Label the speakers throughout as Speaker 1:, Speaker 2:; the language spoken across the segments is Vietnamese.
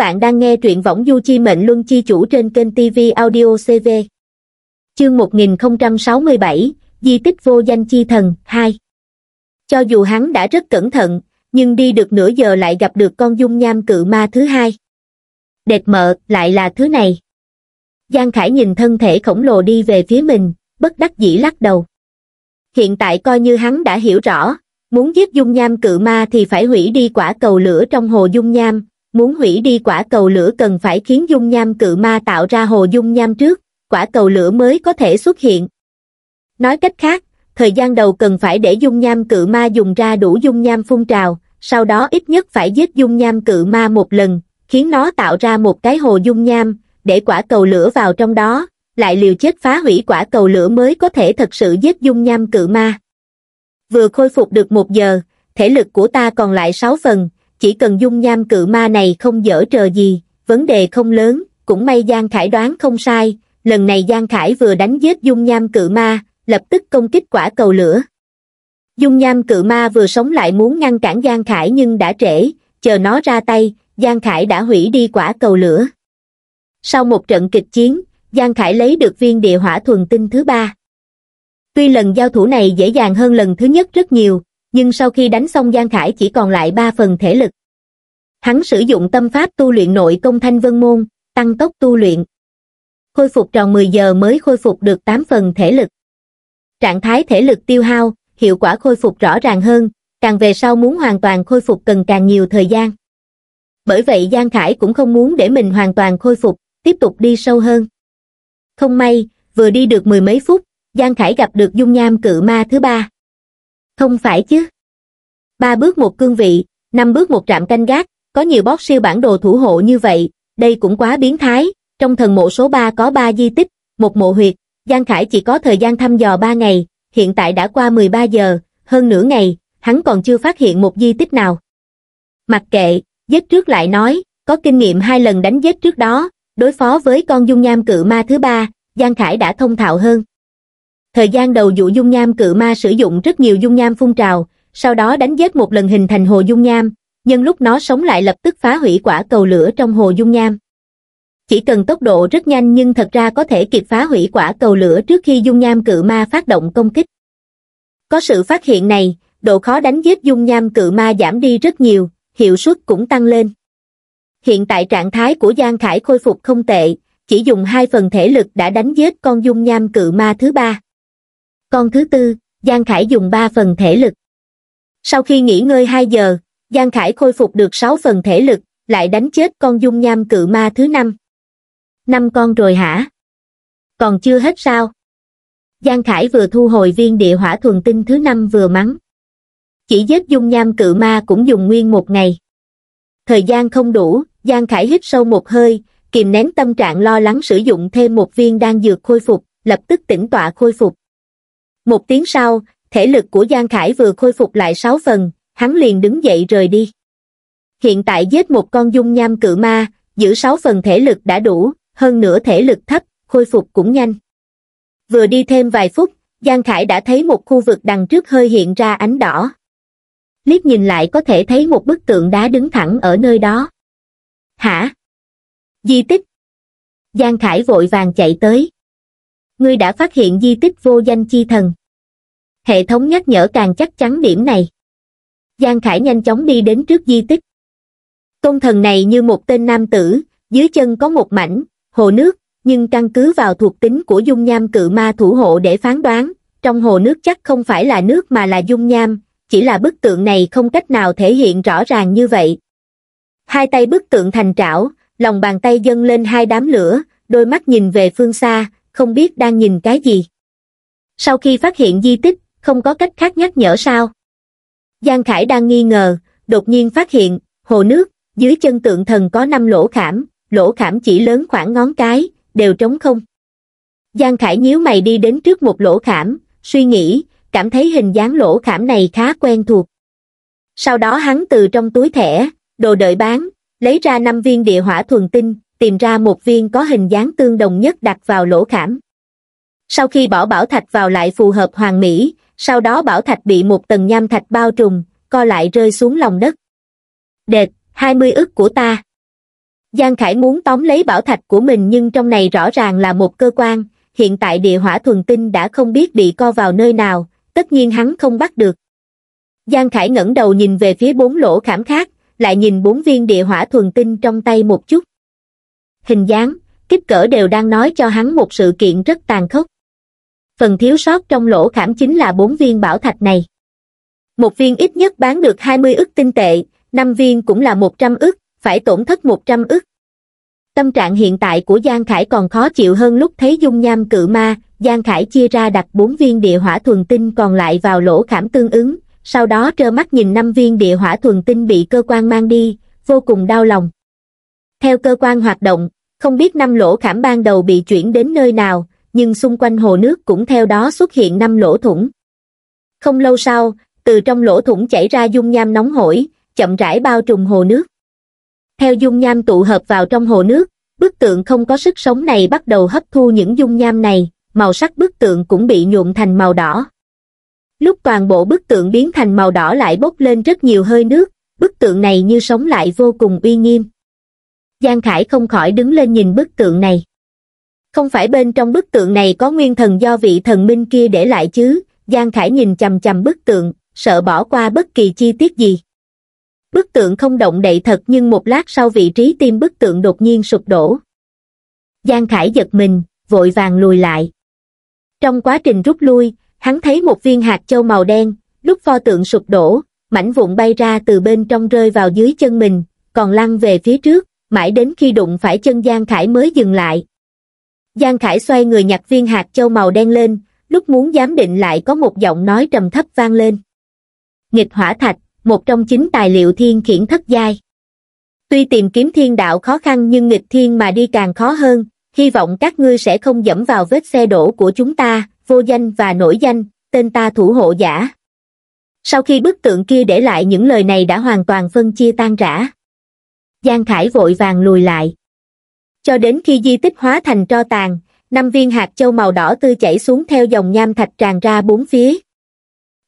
Speaker 1: bạn đang nghe truyện võng du chi mệnh luân chi chủ trên kênh TV Audio CV. Chương 1067, Di tích vô danh chi thần, 2. Cho dù hắn đã rất cẩn thận, nhưng đi được nửa giờ lại gặp được con dung nham cự ma thứ hai. Đệt mợ, lại là thứ này. Giang Khải nhìn thân thể khổng lồ đi về phía mình, bất đắc dĩ lắc đầu. Hiện tại coi như hắn đã hiểu rõ, muốn giết dung nham cự ma thì phải hủy đi quả cầu lửa trong hồ dung nham, muốn hủy đi quả cầu lửa cần phải khiến dung nham cự ma tạo ra hồ dung nham trước, quả cầu lửa mới có thể xuất hiện. Nói cách khác, thời gian đầu cần phải để dung nham cự ma dùng ra đủ dung nham phun trào, sau đó ít nhất phải giết dung nham cự ma một lần, khiến nó tạo ra một cái hồ dung nham, để quả cầu lửa vào trong đó, lại liều chết phá hủy quả cầu lửa mới có thể thật sự giết dung nham cự ma. Vừa khôi phục được một giờ, thể lực của ta còn lại sáu phần, chỉ cần dung nham cự ma này không dở trờ gì, vấn đề không lớn, cũng may Giang Khải đoán không sai, lần này Giang Khải vừa đánh giết dung nham cự ma, lập tức công kích quả cầu lửa. Dung nham cự ma vừa sống lại muốn ngăn cản Giang Khải nhưng đã trễ, chờ nó ra tay, Giang Khải đã hủy đi quả cầu lửa. Sau một trận kịch chiến, Giang Khải lấy được viên địa hỏa thuần tinh thứ ba. Tuy lần giao thủ này dễ dàng hơn lần thứ nhất rất nhiều, nhưng sau khi đánh xong Giang Khải chỉ còn lại ba phần thể lực. Hắn sử dụng tâm pháp tu luyện nội công thanh vân môn, tăng tốc tu luyện. Khôi phục tròn 10 giờ mới khôi phục được 8 phần thể lực. Trạng thái thể lực tiêu hao, hiệu quả khôi phục rõ ràng hơn, càng về sau muốn hoàn toàn khôi phục cần càng nhiều thời gian. Bởi vậy Giang Khải cũng không muốn để mình hoàn toàn khôi phục, tiếp tục đi sâu hơn. Không may, vừa đi được mười mấy phút, Giang Khải gặp được dung nham cự ma thứ ba. Không phải chứ. Ba bước một cương vị, năm bước một trạm canh gác, có nhiều boss siêu bản đồ thủ hộ như vậy, đây cũng quá biến thái, trong thần mộ số 3 có 3 di tích, một mộ huyệt, Giang Khải chỉ có thời gian thăm dò 3 ngày, hiện tại đã qua 13 giờ, hơn nửa ngày, hắn còn chưa phát hiện một di tích nào. Mặc kệ, giết trước lại nói, có kinh nghiệm hai lần đánh giết trước đó, đối phó với con dung nham cự ma thứ ba, Giang Khải đã thông thạo hơn. Thời gian đầu dụ dung nham cự ma sử dụng rất nhiều dung nham phun trào, sau đó đánh giết một lần hình thành hồ dung nham, nhưng lúc nó sống lại lập tức phá hủy quả cầu lửa trong hồ dung nham. Chỉ cần tốc độ rất nhanh nhưng thật ra có thể kịp phá hủy quả cầu lửa trước khi dung nham cự ma phát động công kích. Có sự phát hiện này, độ khó đánh giết dung nham cự ma giảm đi rất nhiều, hiệu suất cũng tăng lên. Hiện tại trạng thái của Giang Khải khôi phục không tệ, chỉ dùng hai phần thể lực đã đánh giết con dung nham cự ma thứ ba. Con thứ tư, Giang Khải dùng ba phần thể lực. Sau khi nghỉ ngơi 2 giờ, Giang Khải khôi phục được 6 phần thể lực, lại đánh chết con dung nham cự ma thứ năm. Năm con rồi hả? Còn chưa hết sao? Giang Khải vừa thu hồi viên địa hỏa thuần tinh thứ năm vừa mắng. Chỉ giết dung nham cự ma cũng dùng nguyên một ngày. Thời gian không đủ, Giang Khải hít sâu một hơi, kìm nén tâm trạng lo lắng sử dụng thêm một viên đan dược khôi phục, lập tức tỉnh tọa khôi phục. Một tiếng sau, thể lực của Giang Khải vừa khôi phục lại 6 phần, hắn liền đứng dậy rời đi. Hiện tại giết một con dung nham cự ma, giữ 6 phần thể lực đã đủ, hơn nữa thể lực thấp, khôi phục cũng nhanh. Vừa đi thêm vài phút, Giang Khải đã thấy một khu vực đằng trước hơi hiện ra ánh đỏ. Liếc nhìn lại có thể thấy một bức tượng đá đứng thẳng ở nơi đó. Hả? Di tích. Giang Khải vội vàng chạy tới. Ngươi đã phát hiện di tích vô danh chi thần. Hệ thống nhắc nhở càng chắc chắn điểm này. Giang Khải nhanh chóng đi đến trước di tích. tôn thần này như một tên nam tử, dưới chân có một mảnh, hồ nước, nhưng căn cứ vào thuộc tính của dung nham cự ma thủ hộ để phán đoán, trong hồ nước chắc không phải là nước mà là dung nham, chỉ là bức tượng này không cách nào thể hiện rõ ràng như vậy. Hai tay bức tượng thành trảo, lòng bàn tay dâng lên hai đám lửa, đôi mắt nhìn về phương xa, không biết đang nhìn cái gì. Sau khi phát hiện di tích, không có cách khác nhắc nhở sao? Giang Khải đang nghi ngờ, đột nhiên phát hiện, hồ nước, dưới chân tượng thần có năm lỗ khảm, lỗ khảm chỉ lớn khoảng ngón cái, đều trống không. Giang Khải nhíu mày đi đến trước một lỗ khảm, suy nghĩ, cảm thấy hình dáng lỗ khảm này khá quen thuộc. Sau đó hắn từ trong túi thẻ, đồ đợi bán, lấy ra năm viên địa hỏa thuần tinh, tìm ra một viên có hình dáng tương đồng nhất đặt vào lỗ khảm. Sau khi bỏ bảo thạch vào lại phù hợp hoàn mỹ, sau đó bảo thạch bị một tầng nham thạch bao trùm, co lại rơi xuống lòng đất. Đệt, 20 ức của ta. Giang Khải muốn tóm lấy bảo thạch của mình nhưng trong này rõ ràng là một cơ quan, hiện tại địa hỏa thuần tinh đã không biết bị co vào nơi nào, tất nhiên hắn không bắt được. Giang Khải ngẩng đầu nhìn về phía bốn lỗ khảm khác, lại nhìn bốn viên địa hỏa thuần tinh trong tay một chút. Hình dáng, kích cỡ đều đang nói cho hắn một sự kiện rất tàn khốc. Phần thiếu sót trong lỗ khảm chính là bốn viên bảo thạch này. Một viên ít nhất bán được 20 ức tinh tệ, năm viên cũng là 100 ức, phải tổn thất 100 ức. Tâm trạng hiện tại của Giang Khải còn khó chịu hơn lúc thấy dung nham cự ma, Giang Khải chia ra đặt bốn viên địa hỏa thuần tinh còn lại vào lỗ khảm tương ứng, sau đó trơ mắt nhìn năm viên địa hỏa thuần tinh bị cơ quan mang đi, vô cùng đau lòng. Theo cơ quan hoạt động, không biết năm lỗ khảm ban đầu bị chuyển đến nơi nào, nhưng xung quanh hồ nước cũng theo đó xuất hiện năm lỗ thủng. Không lâu sau, từ trong lỗ thủng chảy ra dung nham nóng hổi, chậm rãi bao trùm hồ nước. Theo dung nham tụ hợp vào trong hồ nước, bức tượng không có sức sống này bắt đầu hấp thu những dung nham này, màu sắc bức tượng cũng bị nhuộm thành màu đỏ. Lúc toàn bộ bức tượng biến thành màu đỏ lại bốc lên rất nhiều hơi nước, bức tượng này như sống lại vô cùng uy nghiêm. Giang Khải không khỏi đứng lên nhìn bức tượng này. Không phải bên trong bức tượng này có nguyên thần do vị thần minh kia để lại chứ, Giang Khải nhìn chầm chầm bức tượng, sợ bỏ qua bất kỳ chi tiết gì. Bức tượng không động đậy thật nhưng một lát sau vị trí tim bức tượng đột nhiên sụp đổ. Giang Khải giật mình, vội vàng lùi lại. Trong quá trình rút lui, hắn thấy một viên hạt châu màu đen, lúc pho tượng sụp đổ, mảnh vụn bay ra từ bên trong rơi vào dưới chân mình, còn lăn về phía trước, mãi đến khi đụng phải chân Giang Khải mới dừng lại. Giang Khải xoay người nhặt viên hạt châu màu đen lên, lúc muốn giám định lại có một giọng nói trầm thấp vang lên. Nghịch hỏa thạch, một trong chín tài liệu thiên khiển thất giai. Tuy tìm kiếm thiên đạo khó khăn nhưng nghịch thiên mà đi càng khó hơn, hy vọng các ngươi sẽ không dẫm vào vết xe đổ của chúng ta, vô danh và nổi danh, tên ta thủ hộ giả. Sau khi bức tượng kia để lại những lời này đã hoàn toàn phân chia tan rã. Giang Khải vội vàng lùi lại. Cho đến khi di tích hóa thành tro tàn, năm viên hạt châu màu đỏ tươi chảy xuống theo dòng nham thạch tràn ra bốn phía.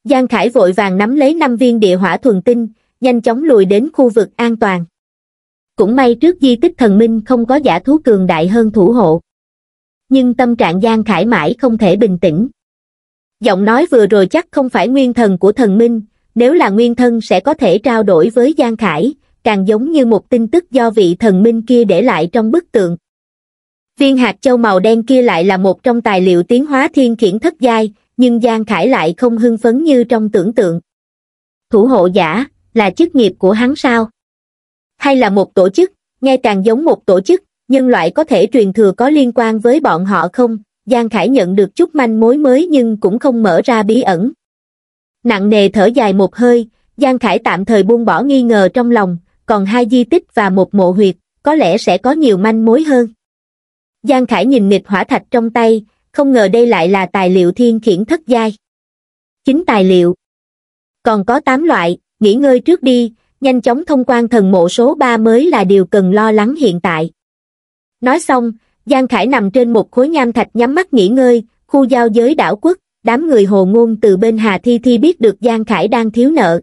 Speaker 1: Giang Khải vội vàng nắm lấy năm viên địa hỏa thuần tinh, nhanh chóng lùi đến khu vực an toàn. Cũng may trước di tích thần minh không có giả thú cường đại hơn thủ hộ. Nhưng tâm trạng Giang Khải mãi không thể bình tĩnh. Giọng nói vừa rồi chắc không phải nguyên thần của thần minh, nếu là nguyên thân sẽ có thể trao đổi với Giang Khải, càng giống như một tin tức do vị thần minh kia để lại trong bức tượng. Viên hạt châu màu đen kia lại là một trong tài liệu tiến hóa thiên khiển thất giai, nhưng Giang Khải lại không hưng phấn như trong tưởng tượng. Thủ hộ giả, là chức nghiệp của hắn sao? Hay là một tổ chức, nghe càng giống một tổ chức, nhân loại có thể truyền thừa có liên quan với bọn họ không? Giang Khải nhận được chút manh mối mới nhưng cũng không mở ra bí ẩn. Nặng nề thở dài một hơi, Giang Khải tạm thời buông bỏ nghi ngờ trong lòng, còn hai di tích và một mộ huyệt, có lẽ sẽ có nhiều manh mối hơn. Giang Khải nhìn nghịch hỏa thạch trong tay, không ngờ đây lại là tài liệu thiên khiển thất giai. Chính tài liệu. Còn có 8 loại, nghỉ ngơi trước đi, nhanh chóng thông quan thần mộ số 3 mới là điều cần lo lắng hiện tại. Nói xong, Giang Khải nằm trên một khối nham thạch nhắm mắt nghỉ ngơi, khu giao giới đảo quốc, đám người hồ ngôn từ bên Hà Thi Thi biết được Giang Khải đang thiếu nợ.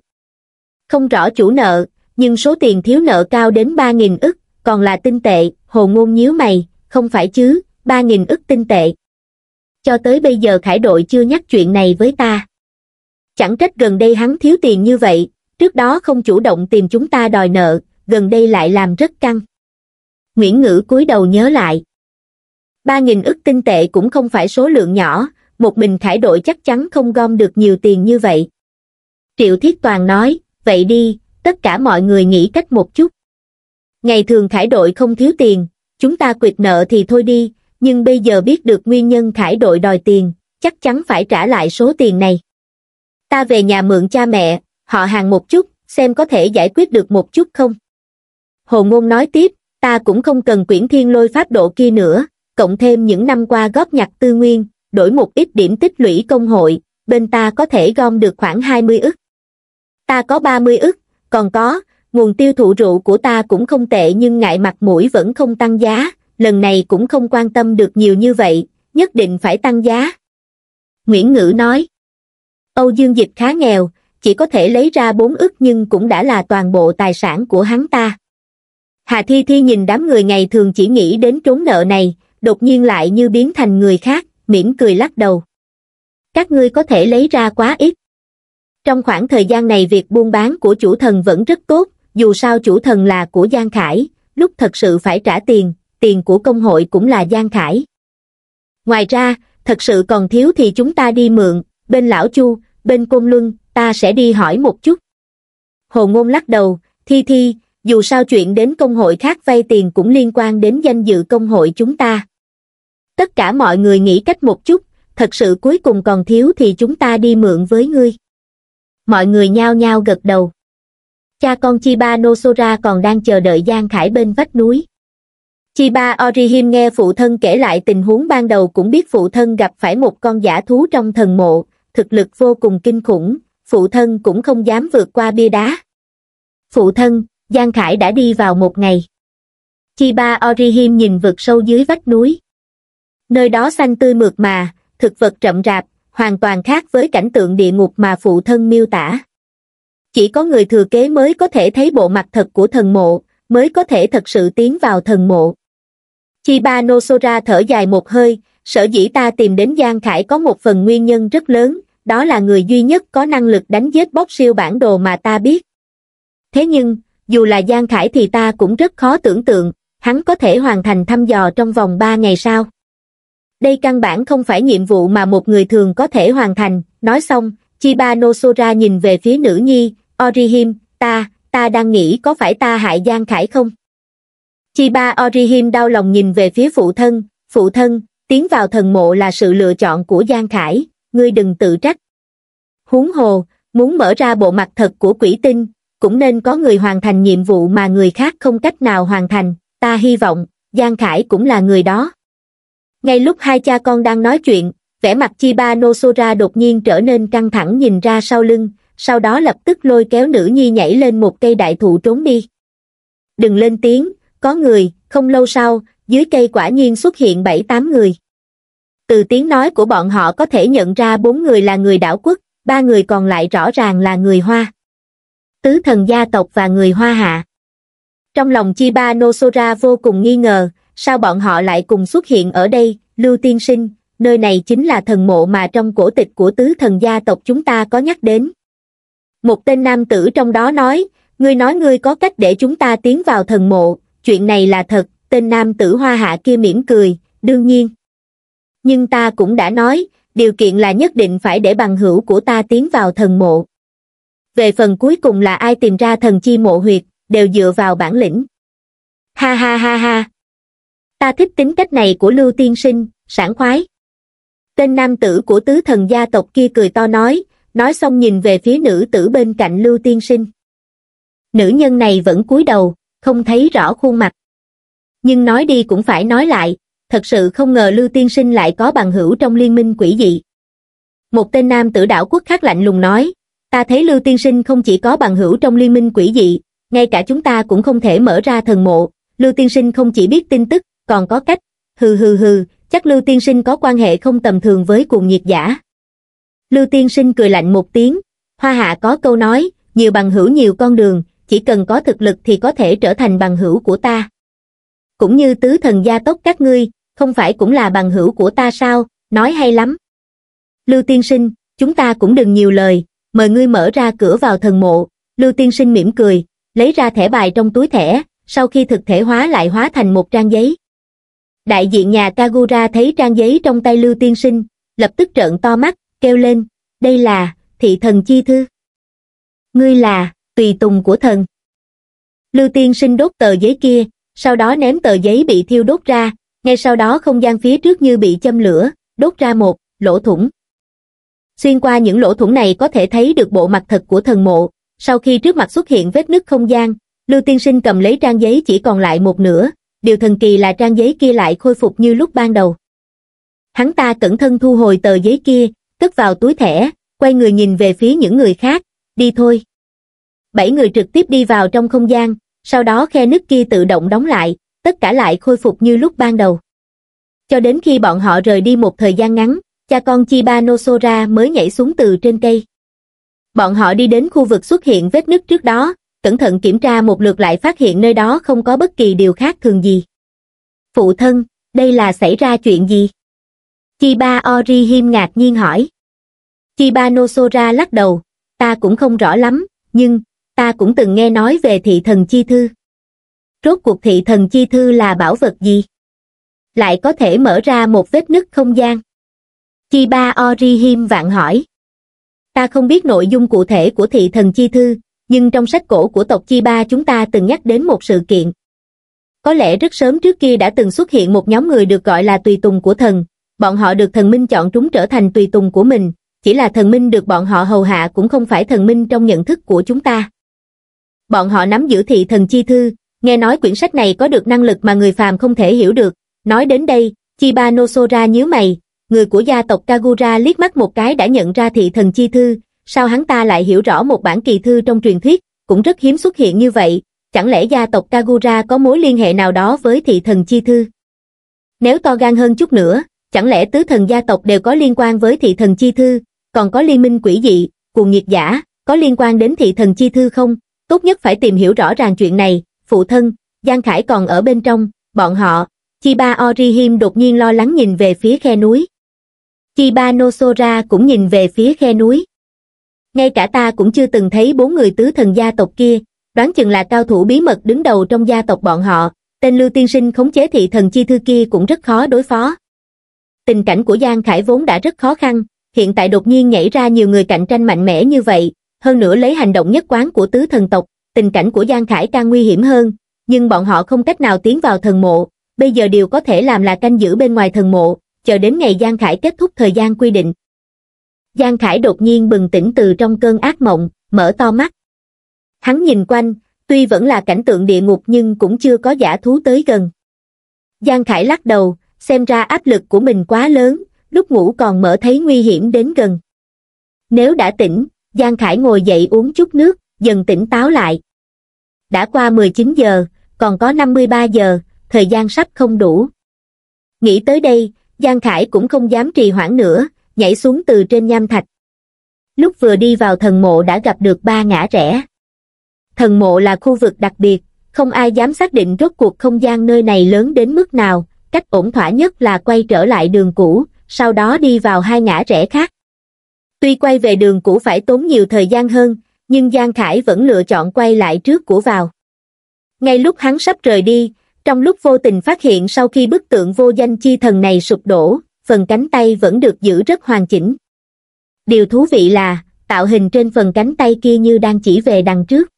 Speaker 1: Không rõ chủ nợ, nhưng số tiền thiếu nợ cao đến 3.000 ức, còn là tinh tệ, hồ ngôn nhíu mày, không phải chứ, 3.000 ức tinh tệ. Cho tới bây giờ Khải đội chưa nhắc chuyện này với ta. Chẳng trách gần đây hắn thiếu tiền như vậy, trước đó không chủ động tìm chúng ta đòi nợ, gần đây lại làm rất căng. Nguyễn Ngữ cúi đầu nhớ lại. 3.000 ức tinh tệ cũng không phải số lượng nhỏ, một mình Khải đội chắc chắn không gom được nhiều tiền như vậy. Triệu Thiết Toàn nói, vậy đi, tất cả mọi người nghĩ cách một chút. Ngày thường Khải đội không thiếu tiền, chúng ta quyệt nợ thì thôi đi, nhưng bây giờ biết được nguyên nhân Khải đội đòi tiền, chắc chắn phải trả lại số tiền này. Ta về nhà mượn cha mẹ, họ hàng một chút, xem có thể giải quyết được một chút không. Hồ Ngôn nói tiếp, ta cũng không cần quyển thiên lôi pháp độ kia nữa, cộng thêm những năm qua góp nhặt tư nguyên, đổi một ít điểm tích lũy công hội, bên ta có thể gom được khoảng 20 ức. Ta có 30 ức, còn có, nguồn tiêu thụ rượu của ta cũng không tệ nhưng ngại mặt mũi vẫn không tăng giá, lần này cũng không quan tâm được nhiều như vậy, nhất định phải tăng giá. Nguyễn Ngữ nói, Âu Dương Dịch khá nghèo, chỉ có thể lấy ra bốn ức nhưng cũng đã là toàn bộ tài sản của hắn ta. Hà Thi Thi nhìn đám người ngày thường chỉ nghĩ đến trốn nợ này, đột nhiên lại như biến thành người khác, mỉm cười lắc đầu. Các ngươi có thể lấy ra quá ít. Trong khoảng thời gian này việc buôn bán của chủ thần vẫn rất tốt, dù sao chủ thần là của Giang Khải, lúc thật sự phải trả tiền, tiền của công hội cũng là Giang Khải. Ngoài ra, thật sự còn thiếu thì chúng ta đi mượn, bên Lão Chu, bên Côn Luân, ta sẽ đi hỏi một chút. Hồ Ngôn lắc đầu, Thi Thi, dù sao chuyện đến công hội khác vay tiền cũng liên quan đến danh dự công hội chúng ta. Tất cả mọi người nghĩ cách một chút, thật sự cuối cùng còn thiếu thì chúng ta đi mượn với ngươi. Mọi người nhao nhao gật đầu. Cha con Chiba Nosora còn đang chờ đợi Giang Khải bên vách núi. Chiba Orihim nghe phụ thân kể lại tình huống ban đầu cũng biết phụ thân gặp phải một con giả thú trong thần mộ, thực lực vô cùng kinh khủng, phụ thân cũng không dám vượt qua bia đá. Phụ thân, Giang Khải đã đi vào một ngày. Chiba Orihim nhìn vực sâu dưới vách núi. Nơi đó xanh tươi mượt mà, thực vật rậm rạp, hoàn toàn khác với cảnh tượng địa ngục mà phụ thân miêu tả. Chỉ có người thừa kế mới có thể thấy bộ mặt thật của thần mộ, mới có thể thật sự tiến vào thần mộ. Chiba Nosora thở dài một hơi, sở dĩ ta tìm đến Giang Khải có một phần nguyên nhân rất lớn, đó là người duy nhất có năng lực đánh giết bóc siêu bản đồ mà ta biết. Thế nhưng, dù là Giang Khải thì ta cũng rất khó tưởng tượng, hắn có thể hoàn thành thăm dò trong vòng 3 ngày sau. Đây căn bản không phải nhiệm vụ mà một người thường có thể hoàn thành, nói xong, Chiba Nosora nhìn về phía nữ nhi, Orihim, ta, ta đang nghĩ có phải ta hại Giang Khải không? Chiba Orihim đau lòng nhìn về phía phụ thân, phụ thân, tiến vào thần mộ là sự lựa chọn của Giang Khải, ngươi đừng tự trách. Huống hồ, muốn mở ra bộ mặt thật của quỷ tinh, cũng nên có người hoàn thành nhiệm vụ mà người khác không cách nào hoàn thành, ta hy vọng, Giang Khải cũng là người đó. Ngay lúc hai cha con đang nói chuyện, vẻ mặt Chiba Nosora đột nhiên trở nên căng thẳng nhìn ra sau lưng, sau đó lập tức lôi kéo nữ nhi nhảy lên một cây đại thụ trốn đi. Đừng lên tiếng, có người, không lâu sau, dưới cây quả nhiên xuất hiện bảy tám người. Từ tiếng nói của bọn họ có thể nhận ra bốn người là người đảo quốc, ba người còn lại rõ ràng là người Hoa. Tứ thần gia tộc và người Hoa hạ. Trong lòng Chiba Nosora vô cùng nghi ngờ, sao bọn họ lại cùng xuất hiện ở đây, Lưu Tiên Sinh, nơi này chính là thần mộ mà trong cổ tịch của tứ thần gia tộc chúng ta có nhắc đến. Một tên nam tử trong đó nói, ngươi nói ngươi có cách để chúng ta tiến vào thần mộ, chuyện này là thật, tên nam tử hoa hạ kia mỉm cười, đương nhiên. Nhưng ta cũng đã nói, điều kiện là nhất định phải để bằng hữu của ta tiến vào thần mộ. Về phần cuối cùng là ai tìm ra thần chi mộ huyệt, đều dựa vào bản lĩnh. Ha ha ha ha. Ta thích tính cách này của Lưu Tiên Sinh, sảng khoái. Tên nam tử của tứ thần gia tộc kia cười to nói, nói xong nhìn về phía nữ tử bên cạnh Lưu Tiên Sinh. Nữ nhân này vẫn cúi đầu, không thấy rõ khuôn mặt. Nhưng nói đi cũng phải nói lại, thật sự không ngờ Lưu Tiên Sinh lại có bằng hữu trong liên minh quỷ dị. Một tên nam tử đảo quốc khác lạnh lùng nói, ta thấy Lưu Tiên Sinh không chỉ có bằng hữu trong liên minh quỷ dị, ngay cả chúng ta cũng không thể mở ra thần mộ, Lưu Tiên Sinh không chỉ biết tin tức, còn có cách, hừ hừ hừ, chắc Lưu Tiên Sinh có quan hệ không tầm thường với cuồng nhiệt giả. Lưu Tiên Sinh cười lạnh một tiếng, Hoa Hạ có câu nói, nhiều bằng hữu nhiều con đường, chỉ cần có thực lực thì có thể trở thành bằng hữu của ta. Cũng như tứ thần gia tốc các ngươi, không phải cũng là bằng hữu của ta sao, nói hay lắm. Lưu Tiên Sinh, chúng ta cũng đừng nhiều lời, mời ngươi mở ra cửa vào thần mộ, Lưu Tiên Sinh mỉm cười, lấy ra thẻ bài trong túi thẻ, sau khi thực thể hóa lại hóa thành một trang giấy. Đại diện nhà Kagura thấy trang giấy trong tay Lưu Tiên Sinh, lập tức trợn to mắt, kêu lên, đây là, thị thần chi thư. Ngươi là, tùy tùng của thần. Lưu Tiên Sinh đốt tờ giấy kia, sau đó ném tờ giấy bị thiêu đốt ra, ngay sau đó không gian phía trước như bị châm lửa, đốt ra một, lỗ thủng. Xuyên qua những lỗ thủng này có thể thấy được bộ mặt thật của thần mộ, sau khi trước mặt xuất hiện vết nứt không gian, Lưu Tiên Sinh cầm lấy trang giấy chỉ còn lại một nửa, điều thần kỳ là trang giấy kia lại khôi phục như lúc ban đầu. Hắn ta cẩn thân thu hồi tờ giấy kia, cất vào túi thẻ, quay người nhìn về phía những người khác, đi thôi. Bảy người trực tiếp đi vào trong không gian, sau đó khe nứt kia tự động đóng lại, tất cả lại khôi phục như lúc ban đầu. Cho đến khi bọn họ rời đi một thời gian ngắn, cha con Chiba Nosora mới nhảy xuống từ trên cây. Bọn họ đi đến khu vực xuất hiện vết nứt trước đó, cẩn thận kiểm tra một lượt lại phát hiện nơi đó không có bất kỳ điều khác thường gì. Phụ thân, đây là xảy ra chuyện gì? Chiba Orihim ngạc nhiên hỏi. Chiba Nosora lắc đầu, ta cũng không rõ lắm, nhưng, ta cũng từng nghe nói về thị thần chi thư. Rốt cuộc thị thần chi thư là bảo vật gì? Lại có thể mở ra một vết nứt không gian. Chiba Orihim vạn hỏi. Ta không biết nội dung cụ thể của thị thần chi thư, nhưng trong sách cổ của tộc chi ba chúng ta từng nhắc đến một sự kiện. Có lẽ rất sớm trước kia đã từng xuất hiện một nhóm người được gọi là tùy tùng của thần, bọn họ được thần minh chọn chúng trở thành tùy tùng của mình, chỉ là thần minh được bọn họ hầu hạ cũng không phải thần minh trong nhận thức của chúng ta. Bọn họ nắm giữ thị thần chi thư, nghe nói quyển sách này có được năng lực mà người phàm không thể hiểu được, nói đến đây, Chiba Nosora nhíu mày, người của gia tộc Kagura liếc mắt một cái đã nhận ra thị thần chi thư, sao hắn ta lại hiểu rõ một bản kỳ thư trong truyền thuyết, cũng rất hiếm xuất hiện như vậy, chẳng lẽ gia tộc Kagura có mối liên hệ nào đó với thị thần chi thư? Nếu to gan hơn chút nữa, chẳng lẽ tứ thần gia tộc đều có liên quan với thị thần chi thư, còn có liên minh quỷ dị, cuồng nhiệt giả, có liên quan đến thị thần chi thư không? Tốt nhất phải tìm hiểu rõ ràng chuyện này, phụ thân, Giang Khải còn ở bên trong, bọn họ, Chiba Orihim đột nhiên lo lắng nhìn về phía khe núi. Chiba Nosora cũng nhìn về phía khe núi. Ngay cả ta cũng chưa từng thấy bốn người tứ thần gia tộc kia, đoán chừng là cao thủ bí mật đứng đầu trong gia tộc bọn họ, tên Lưu Tiên Sinh khống chế thị thần chi thư kia cũng rất khó đối phó. Tình cảnh của Giang Khải vốn đã rất khó khăn, hiện tại đột nhiên nhảy ra nhiều người cạnh tranh mạnh mẽ như vậy, hơn nữa lấy hành động nhất quán của tứ thần tộc, tình cảnh của Giang Khải càng nguy hiểm hơn, nhưng bọn họ không cách nào tiến vào thần mộ, bây giờ điều có thể làm là canh giữ bên ngoài thần mộ, chờ đến ngày Giang Khải kết thúc thời gian quy định. Giang Khải đột nhiên bừng tỉnh từ trong cơn ác mộng, mở to mắt. Hắn nhìn quanh, tuy vẫn là cảnh tượng địa ngục nhưng cũng chưa có giả thú tới gần. Giang Khải lắc đầu, xem ra áp lực của mình quá lớn, lúc ngủ còn mở thấy nguy hiểm đến gần. Nếu đã tỉnh, Giang Khải ngồi dậy uống chút nước, dần tỉnh táo lại. Đã qua 19 giờ, còn có 53 giờ, thời gian sắp không đủ. Nghĩ tới đây, Giang Khải cũng không dám trì hoãn nữa, nhảy xuống từ trên nham thạch. Lúc vừa đi vào thần mộ đã gặp được ba ngã rẽ. Thần mộ là khu vực đặc biệt, không ai dám xác định rốt cuộc không gian nơi này lớn đến mức nào, cách ổn thỏa nhất là quay trở lại đường cũ, sau đó đi vào hai ngã rẽ khác. Tuy quay về đường cũ phải tốn nhiều thời gian hơn, nhưng Giang Khải vẫn lựa chọn quay lại trước của vào. Ngay lúc hắn sắp rời đi, trong lúc vô tình phát hiện sau khi bức tượng vô danh chi thần này sụp đổ, phần cánh tay vẫn được giữ rất hoàn chỉnh. Điều thú vị là, tạo hình trên phần cánh tay kia như đang chỉ về đằng trước.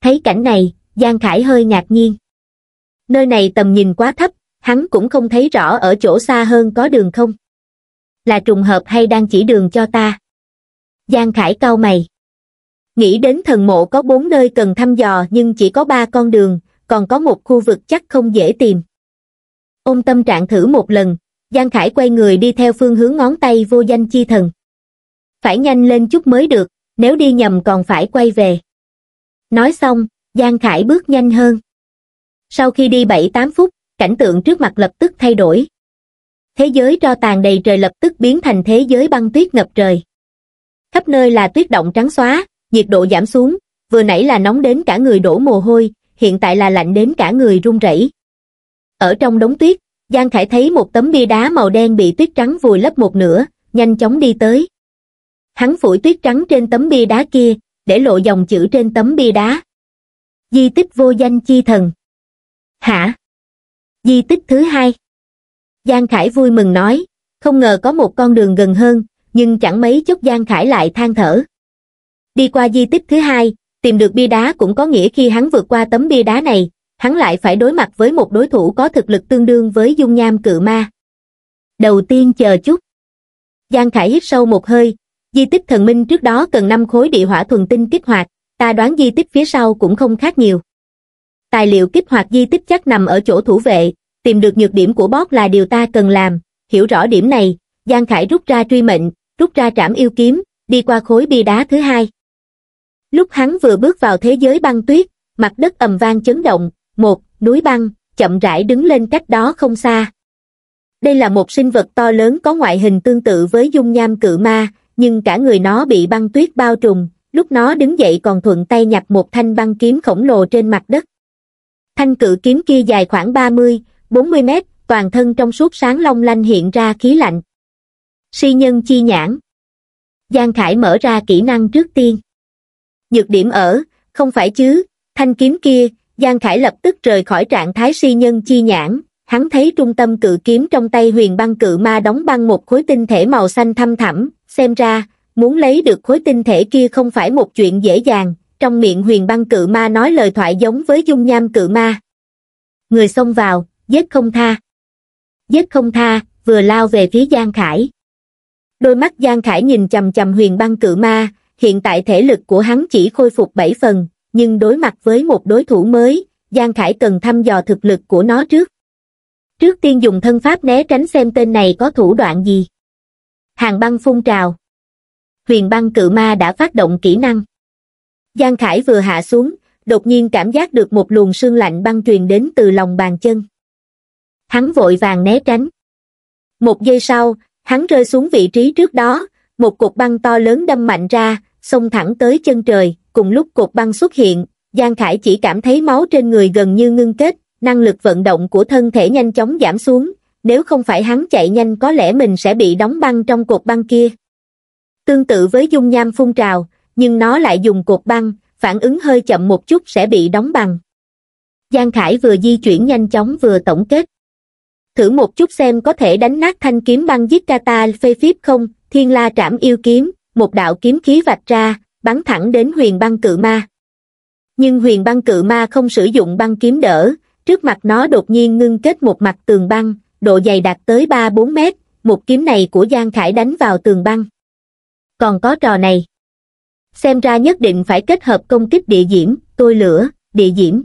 Speaker 1: Thấy cảnh này, Giang Khải hơi ngạc nhiên. Nơi này tầm nhìn quá thấp, hắn cũng không thấy rõ ở chỗ xa hơn có đường không. Là trùng hợp hay đang chỉ đường cho ta? Giang Khải cau mày. Nghĩ đến thần mộ có bốn nơi cần thăm dò nhưng chỉ có ba con đường, còn có một khu vực chắc không dễ tìm. Ôm tâm trạng thử một lần, Giang Khải quay người đi theo phương hướng ngón tay vô danh chi thần. Phải nhanh lên chút mới được, nếu đi nhầm còn phải quay về. Nói xong, Giang Khải bước nhanh hơn. Sau khi đi 7-8 phút, cảnh tượng trước mặt lập tức thay đổi. Thế giới tro tàn đầy trời lập tức biến thành thế giới băng tuyết ngập trời. Khắp nơi là tuyết động trắng xóa, nhiệt độ giảm xuống, vừa nãy là nóng đến cả người đổ mồ hôi, hiện tại là lạnh đến cả người run rẩy. Ở trong đống tuyết, Giang Khải thấy một tấm bia đá màu đen bị tuyết trắng vùi lấp một nửa, nhanh chóng đi tới. Hắn phủi tuyết trắng trên tấm bia đá kia, để lộ dòng chữ trên tấm bia đá. Di tích vô danh chi thần. Hả? Di tích thứ hai. Giang Khải vui mừng nói, không ngờ có một con đường gần hơn, nhưng chẳng mấy chốc Giang Khải lại than thở. Đi qua di tích thứ hai, tìm được bia đá cũng có nghĩa khi hắn vượt qua tấm bia đá này, hắn lại phải đối mặt với một đối thủ có thực lực tương đương với dung nham cự ma. Đầu tiên chờ chút. Giang Khải hít sâu một hơi, di tích thần minh trước đó cần 5 khối địa hỏa thuần tinh kích hoạt, ta đoán di tích phía sau cũng không khác nhiều. Tài liệu kích hoạt di tích chắc nằm ở chỗ thủ vệ, tìm được nhược điểm của boss là điều ta cần làm, hiểu rõ điểm này, Giang Khải rút ra truy mệnh, rút ra trảm yêu kiếm, đi qua khối bia đá thứ hai. Lúc hắn vừa bước vào thế giới băng tuyết, mặt đất ầm vang chấn động, một núi băng, chậm rãi đứng lên cách đó không xa. Đây là một sinh vật to lớn có ngoại hình tương tự với dung nham cự ma, nhưng cả người nó bị băng tuyết bao trùm, lúc nó đứng dậy còn thuận tay nhặt một thanh băng kiếm khổng lồ trên mặt đất. Thanh cự kiếm kia dài khoảng 30, 40 mét, toàn thân trong suốt sáng long lanh hiện ra khí lạnh. Si nhân chi nhãn. Giang Khải mở ra kỹ năng trước tiên. Nhược điểm ở, không phải chứ, thanh kiếm kia, Giang Khải lập tức rời khỏi trạng thái si nhân chi nhãn, hắn thấy trung tâm cự kiếm trong tay huyền băng cự ma đóng băng một khối tinh thể màu xanh thăm thẳm, xem ra, muốn lấy được khối tinh thể kia không phải một chuyện dễ dàng, trong miệng huyền băng cự ma nói lời thoại giống với dung nham cự ma. Người xông vào, giết không tha. Giết không tha, vừa lao về phía Giang Khải. Đôi mắt Giang Khải nhìn chầm chầm huyền băng cự ma, hiện tại thể lực của hắn chỉ khôi phục 7 phần, nhưng đối mặt với một đối thủ mới, Giang Khải cần thăm dò thực lực của nó trước. Trước tiên dùng thân pháp né tránh xem tên này có thủ đoạn gì. Hàng băng phun trào. Huyền băng cự ma đã phát động kỹ năng. Giang Khải vừa hạ xuống, đột nhiên cảm giác được một luồng sương lạnh băng truyền đến từ lòng bàn chân. Hắn vội vàng né tránh. Một giây sau, hắn rơi xuống vị trí trước đó, một cục băng to lớn đâm mạnh ra, xông thẳng tới chân trời, cùng lúc cục băng xuất hiện, Giang Khải chỉ cảm thấy máu trên người gần như ngưng kết, năng lực vận động của thân thể nhanh chóng giảm xuống, nếu không phải hắn chạy nhanh có lẽ mình sẽ bị đóng băng trong cột băng kia. Tương tự với dung nham phun trào, nhưng nó lại dùng cột băng, phản ứng hơi chậm một chút sẽ bị đóng bằng. Giang Khải vừa di chuyển nhanh chóng vừa tổng kết. Thử một chút xem có thể đánh nát thanh kiếm băng giết kata phê phíp không, thiên la trảm yêu kiếm, một đạo kiếm khí vạch ra, bắn thẳng đến huyền băng cự ma. Nhưng huyền băng cự ma không sử dụng băng kiếm đỡ, trước mặt nó đột nhiên ngưng kết một mặt tường băng, độ dày đạt tới 3-4 mét, một kiếm này của Giang Khải đánh vào tường băng. Còn có trò này. Xem ra nhất định phải kết hợp công kích địa diễm, tôi lửa, địa diễm.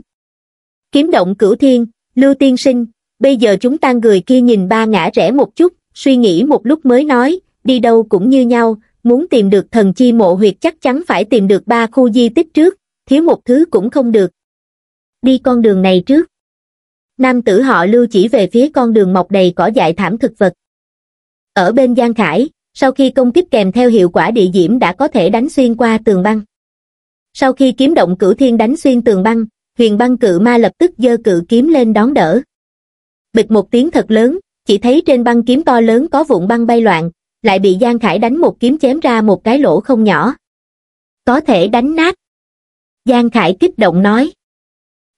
Speaker 1: Kiếm động cửu thiên, lưu tiên sinh, bây giờ chúng ta người kia nhìn ba ngã rẽ một chút, suy nghĩ một lúc mới nói, đi đâu cũng như nhau, muốn tìm được thần chi mộ huyệt chắc chắn phải tìm được ba khu di tích trước, thiếu một thứ cũng không được. Đi con đường này trước. Nam tử họ lưu chỉ về phía con đường mọc đầy cỏ dại thảm thực vật. Ở bên Giang Khải, sau khi công kích kèm theo hiệu quả địa diễm đã có thể đánh xuyên qua tường băng. Sau khi kiếm động cửu thiên đánh xuyên tường băng, huyền băng cự ma lập tức giơ cự kiếm lên đón đỡ. Bịch một tiếng thật lớn, chỉ thấy trên băng kiếm to lớn có vụn băng bay loạn, lại bị Giang Khải đánh một kiếm chém ra một cái lỗ không nhỏ. Có thể đánh nát. Giang Khải kích động nói.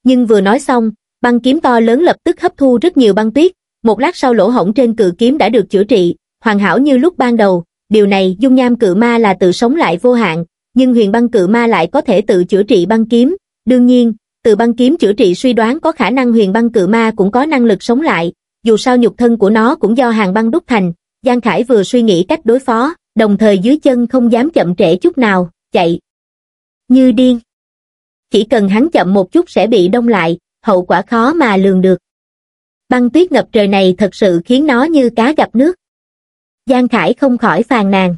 Speaker 1: Nhưng vừa nói xong, băng kiếm to lớn lập tức hấp thu rất nhiều băng tuyết, một lát sau lỗ hổng trên cự kiếm đã được chữa trị, hoàn hảo như lúc ban đầu, điều này dung nham cự ma là tự sống lại vô hạn, nhưng huyền băng cự ma lại có thể tự chữa trị băng kiếm, đương nhiên, từ băng kiếm chữa trị suy đoán có khả năng huyền băng cự ma cũng có năng lực sống lại, dù sao nhục thân của nó cũng do hàng băng đúc thành, Giang Khải vừa suy nghĩ cách đối phó, đồng thời dưới chân không dám chậm trễ chút nào, chạy. Như điên. Chỉ cần hắn chậm một chút sẽ bị đông lại, hậu quả khó mà lường được. Băng tuyết ngập trời này thật sự khiến nó như cá gặp nước. Giang Khải không khỏi phàn nàn.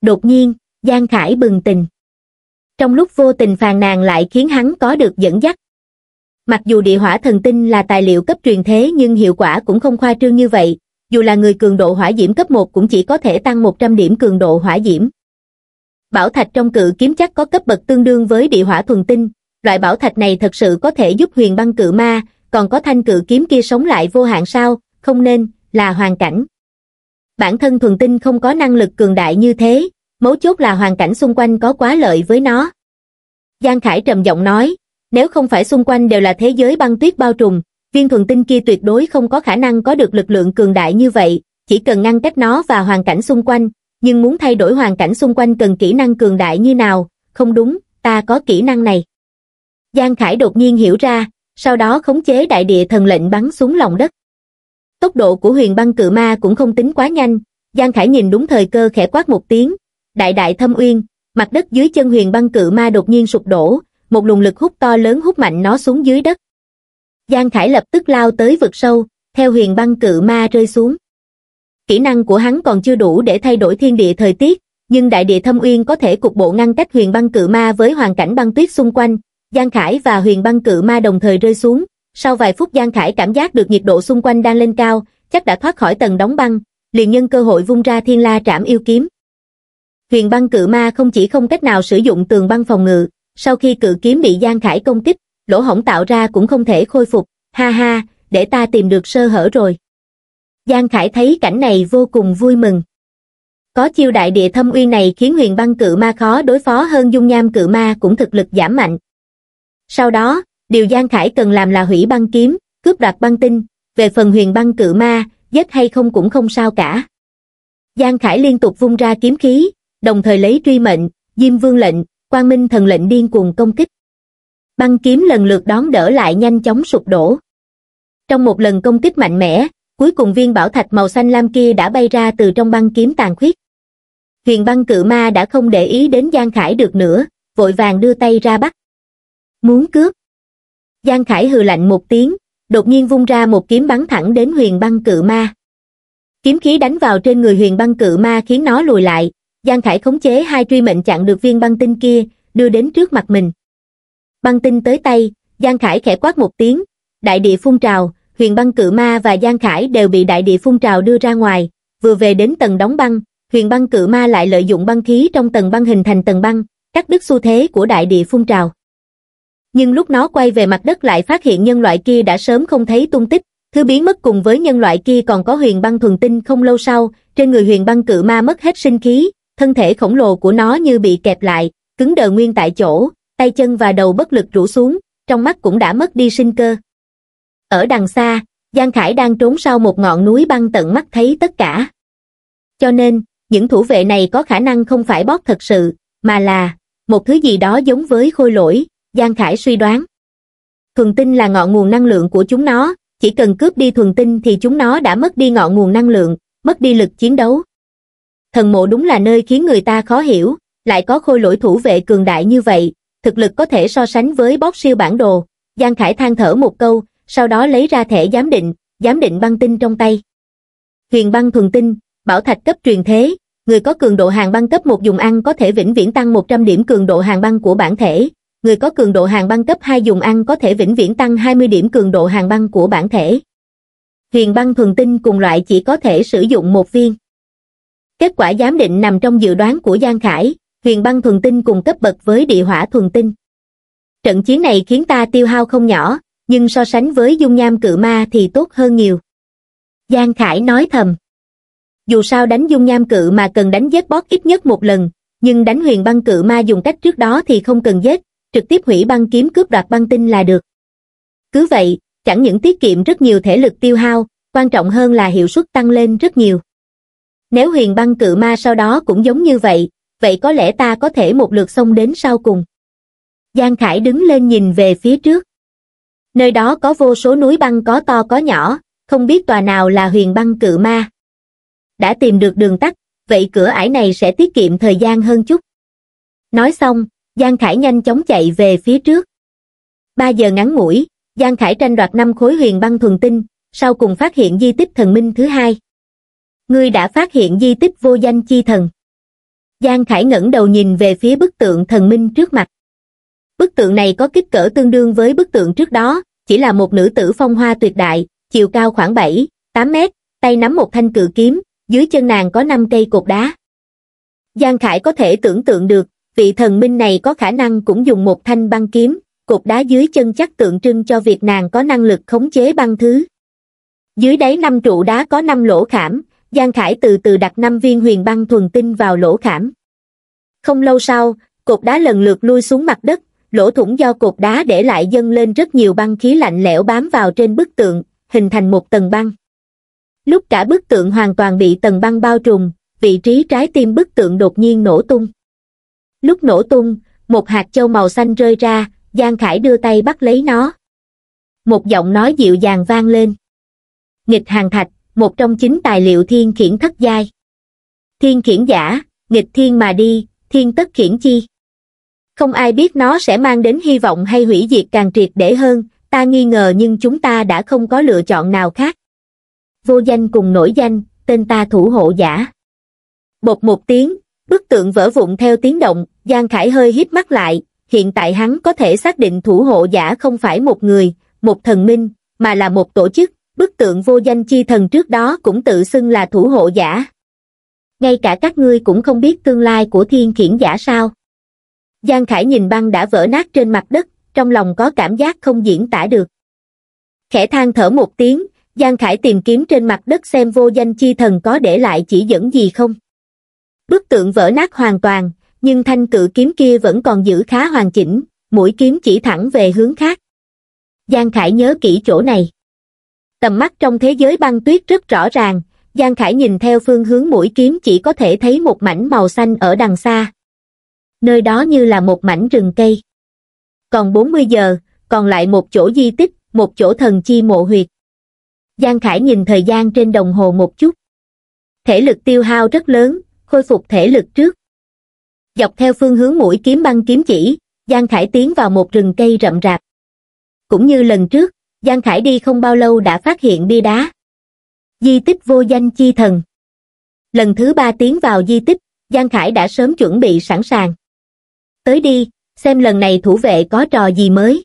Speaker 1: Đột nhiên, Giang Khải bừng tình. Trong lúc vô tình phàn nàn lại khiến hắn có được dẫn dắt. Mặc dù địa hỏa thần tinh là tài liệu cấp truyền thế nhưng hiệu quả cũng không khoa trương như vậy, dù là người cường độ hỏa diễm cấp 1 cũng chỉ có thể tăng 100 điểm cường độ hỏa diễm. Bảo thạch trong cự kiếm chắc có cấp bậc tương đương với địa hỏa thuần tinh, loại bảo thạch này thật sự có thể giúp huyền băng cự ma, còn có thanh cự kiếm kia sống lại vô hạn sao, không nên, là hoàn cảnh. Bản thân thuần tinh không có năng lực cường đại như thế, mấu chốt là hoàn cảnh xung quanh có quá lợi với nó. Giang Khải trầm giọng nói, nếu không phải xung quanh đều là thế giới băng tuyết bao trùm, viên thuần tinh kia tuyệt đối không có khả năng có được lực lượng cường đại như vậy, chỉ cần ngăn cách nó và hoàn cảnh xung quanh, nhưng muốn thay đổi hoàn cảnh xung quanh cần kỹ năng cường đại như nào, không đúng, ta có kỹ năng này. Giang Khải đột nhiên hiểu ra, sau đó khống chế đại địa thần lệnh bắn xuống lòng đất. Tốc độ của huyền băng cự ma cũng không tính quá nhanh, Giang Khải nhìn đúng thời cơ khẽ quát một tiếng, đại đại thâm uyên, mặt đất dưới chân huyền băng cự ma đột nhiên sụp đổ, một luồng lực hút to lớn hút mạnh nó xuống dưới đất. Giang Khải lập tức lao tới vực sâu, theo huyền băng cự ma rơi xuống. Kỹ năng của hắn còn chưa đủ để thay đổi thiên địa thời tiết, nhưng đại địa thâm uyên có thể cục bộ ngăn cách huyền băng cự ma với hoàn cảnh băng tuyết xung quanh. Giang Khải và huyền băng cự ma đồng thời rơi xuống. Sau vài phút Giang Khải cảm giác được nhiệt độ xung quanh đang lên cao, chắc đã thoát khỏi tầng đóng băng, liền nhân cơ hội vung ra thiên la trảm yêu kiếm. huyền băng cự ma không chỉ không cách nào sử dụng tường băng phòng ngự, sau khi cự kiếm bị Giang Khải công kích, lỗ hổng tạo ra cũng không thể khôi phục, ha ha, để ta tìm được sơ hở rồi. Giang Khải thấy cảnh này vô cùng vui mừng. Có chiêu đại địa thâm uyên này khiến huyền băng cự ma khó đối phó hơn dung nham cự ma cũng thực lực giảm mạnh. Sau đó, điều Giang Khải cần làm là hủy băng kiếm, cướp đoạt băng tinh, về phần huyền băng cự ma, giết hay không cũng không sao cả. Giang Khải liên tục vung ra kiếm khí, đồng thời lấy truy mệnh, diêm vương lệnh, quang minh thần lệnh điên cuồng công kích. Băng kiếm lần lượt đón đỡ lại nhanh chóng sụp đổ. Trong một lần công kích mạnh mẽ, cuối cùng viên bảo thạch màu xanh lam kia đã bay ra từ trong băng kiếm tàn khuyết. Huyền băng cự ma đã không để ý đến Giang Khải được nữa, vội vàng đưa tay ra bắt. Muốn cướp. Giang Khải hừ lạnh một tiếng, đột nhiên vung ra một kiếm bắn thẳng đến huyền băng cự ma. Kiếm khí đánh vào trên người huyền băng cự ma khiến nó lùi lại, Giang Khải khống chế hai truy mệnh chặn được viên băng tinh kia, đưa đến trước mặt mình. Băng tinh tới tay, Giang Khải khẽ quát một tiếng, đại địa phun trào, huyền băng cự ma và Giang Khải đều bị đại địa phun trào đưa ra ngoài, vừa về đến tầng đóng băng, huyền băng cự ma lại lợi dụng băng khí trong tầng băng hình thành tầng băng, cắt đứt xu thế của đại địa phun trào. Nhưng lúc nó quay về mặt đất lại phát hiện nhân loại kia đã sớm không thấy tung tích, thứ biến mất cùng với nhân loại kia còn có huyền băng thuần tinh không lâu sau, trên người huyền băng cự ma mất hết sinh khí, thân thể khổng lồ của nó như bị kẹp lại, cứng đờ nguyên tại chỗ, tay chân và đầu bất lực rũ xuống, trong mắt cũng đã mất đi sinh cơ. Ở đằng xa, Giang Khải đang trốn sau một ngọn núi băng tận mắt thấy tất cả. Cho nên, những thủ vệ này có khả năng không phải bót thật sự, mà là một thứ gì đó giống với khôi lỗi, Giang Khải suy đoán. Thuần tinh là ngọn nguồn năng lượng của chúng nó, chỉ cần cướp đi thuần tinh thì chúng nó đã mất đi ngọn nguồn năng lượng, mất đi lực chiến đấu. Thần mộ đúng là nơi khiến người ta khó hiểu, lại có khôi lỗi thủ vệ cường đại như vậy, thực lực có thể so sánh với bót siêu bản đồ. Giang Khải than thở một câu, sau đó lấy ra thẻ giám định, giám định băng tinh trong tay. Huyền băng thuần tinh, bảo thạch cấp truyền thế, người có cường độ hàng băng cấp một dùng ăn có thể vĩnh viễn tăng 100 điểm cường độ hàng băng của bản thể, người có cường độ hàng băng cấp 2 dùng ăn có thể vĩnh viễn tăng 20 điểm cường độ hàng băng của bản thể. Huyền băng thuần tinh cùng loại chỉ có thể sử dụng một viên. Kết quả giám định nằm trong dự đoán của Giang Khải, huyền băng thuần tinh cùng cấp bậc với địa hỏa thuần tinh. Trận chiến này khiến ta tiêu hao không nhỏ, nhưng so sánh với dung nham cự ma thì tốt hơn nhiều. Giang Khải nói thầm. Dù sao đánh dung nham cự mà cần đánh giết bót ít nhất một lần, nhưng đánh huyền băng cự ma dùng cách trước đó thì không cần giết, trực tiếp hủy băng kiếm cướp đoạt băng tinh là được. Cứ vậy, chẳng những tiết kiệm rất nhiều thể lực tiêu hao, quan trọng hơn là hiệu suất tăng lên rất nhiều. Nếu huyền băng cự ma sau đó cũng giống như vậy, vậy có lẽ ta có thể một lượt xông đến sau cùng. Giang Khải đứng lên nhìn về phía trước. Nơi đó có vô số núi băng có to có nhỏ, không biết tòa nào là huyền băng cự ma. Đã tìm được đường tắt, vậy cửa ải này sẽ tiết kiệm thời gian hơn chút. Nói xong, Giang Khải nhanh chóng chạy về phía trước. Ba giờ ngắn ngủi, Giang Khải tranh đoạt năm khối huyền băng thuần tinh, sau cùng phát hiện di tích thần minh thứ hai. Ngươi đã phát hiện di tích vô danh chi thần. Giang Khải ngẩng đầu nhìn về phía bức tượng thần minh trước mặt. Bức tượng này có kích cỡ tương đương với bức tượng trước đó, chỉ là một nữ tử phong hoa tuyệt đại, chiều cao khoảng 7, 8 mét, tay nắm một thanh cự kiếm, dưới chân nàng có 5 cây cột đá. Giang Khải có thể tưởng tượng được, vị thần minh này có khả năng cũng dùng một thanh băng kiếm, cột đá dưới chân chắc tượng trưng cho việc nàng có năng lực khống chế băng thứ. Dưới đáy năm trụ đá có năm lỗ khảm, Giang Khải từ từ đặt năm viên huyền băng thuần tinh vào lỗ khảm. Không lâu sau, cột đá lần lượt lui xuống mặt đất, lỗ thủng do cột đá để lại dâng lên rất nhiều băng khí lạnh lẽo bám vào trên bức tượng, hình thành một tầng băng. Lúc cả bức tượng hoàn toàn bị tầng băng bao trùm, vị trí trái tim bức tượng đột nhiên nổ tung. Lúc nổ tung, một hạt châu màu xanh rơi ra, Giang Khải đưa tay bắt lấy nó. Một giọng nói dịu dàng vang lên. Nghịch hàng thạch, một trong chín tài liệu thiên khiển thất giai. Thiên khiển giả, nghịch thiên mà đi, thiên tất khiển chi. Không ai biết nó sẽ mang đến hy vọng hay hủy diệt càng triệt để hơn, ta nghi ngờ nhưng chúng ta đã không có lựa chọn nào khác. Vô danh cùng nổi danh, tên ta thủ hộ giả. Bột một tiếng, bức tượng vỡ vụn theo tiếng động, Giang Khải hơi híp mắt lại, hiện tại hắn có thể xác định thủ hộ giả không phải một người, một thần minh, mà là một tổ chức, bức tượng vô danh chi thần trước đó cũng tự xưng là thủ hộ giả. ngay cả các ngươi cũng không biết tương lai của thiên khiển giả sao. Giang Khải nhìn băng đã vỡ nát trên mặt đất, trong lòng có cảm giác không diễn tả được. Khẽ than thở một tiếng, Giang Khải tìm kiếm trên mặt đất xem vô danh chi thần có để lại chỉ dẫn gì không. Bức tượng vỡ nát hoàn toàn, nhưng thanh cự kiếm kia vẫn còn giữ khá hoàn chỉnh, mũi kiếm chỉ thẳng về hướng khác. Giang Khải nhớ kỹ chỗ này. Tầm mắt trong thế giới băng tuyết rất rõ ràng, Giang Khải nhìn theo phương hướng mũi kiếm chỉ có thể thấy một mảnh màu xanh ở đằng xa. Nơi đó như là một mảnh rừng cây. Còn 40 giờ, còn lại một chỗ di tích, một chỗ thần chi mộ huyệt. Giang Khải nhìn thời gian trên đồng hồ một chút. Thể lực tiêu hao rất lớn, khôi phục thể lực trước. Dọc theo phương hướng mũi kiếm băng kiếm chỉ, Giang Khải tiến vào một rừng cây rậm rạp. Cũng như lần trước, Giang Khải đi không bao lâu đã phát hiện bia đá. Di tích vô danh chi thần. Lần thứ ba tiến vào di tích, Giang Khải đã sớm chuẩn bị sẵn sàng. Tới đi, xem lần này thủ vệ có trò gì mới.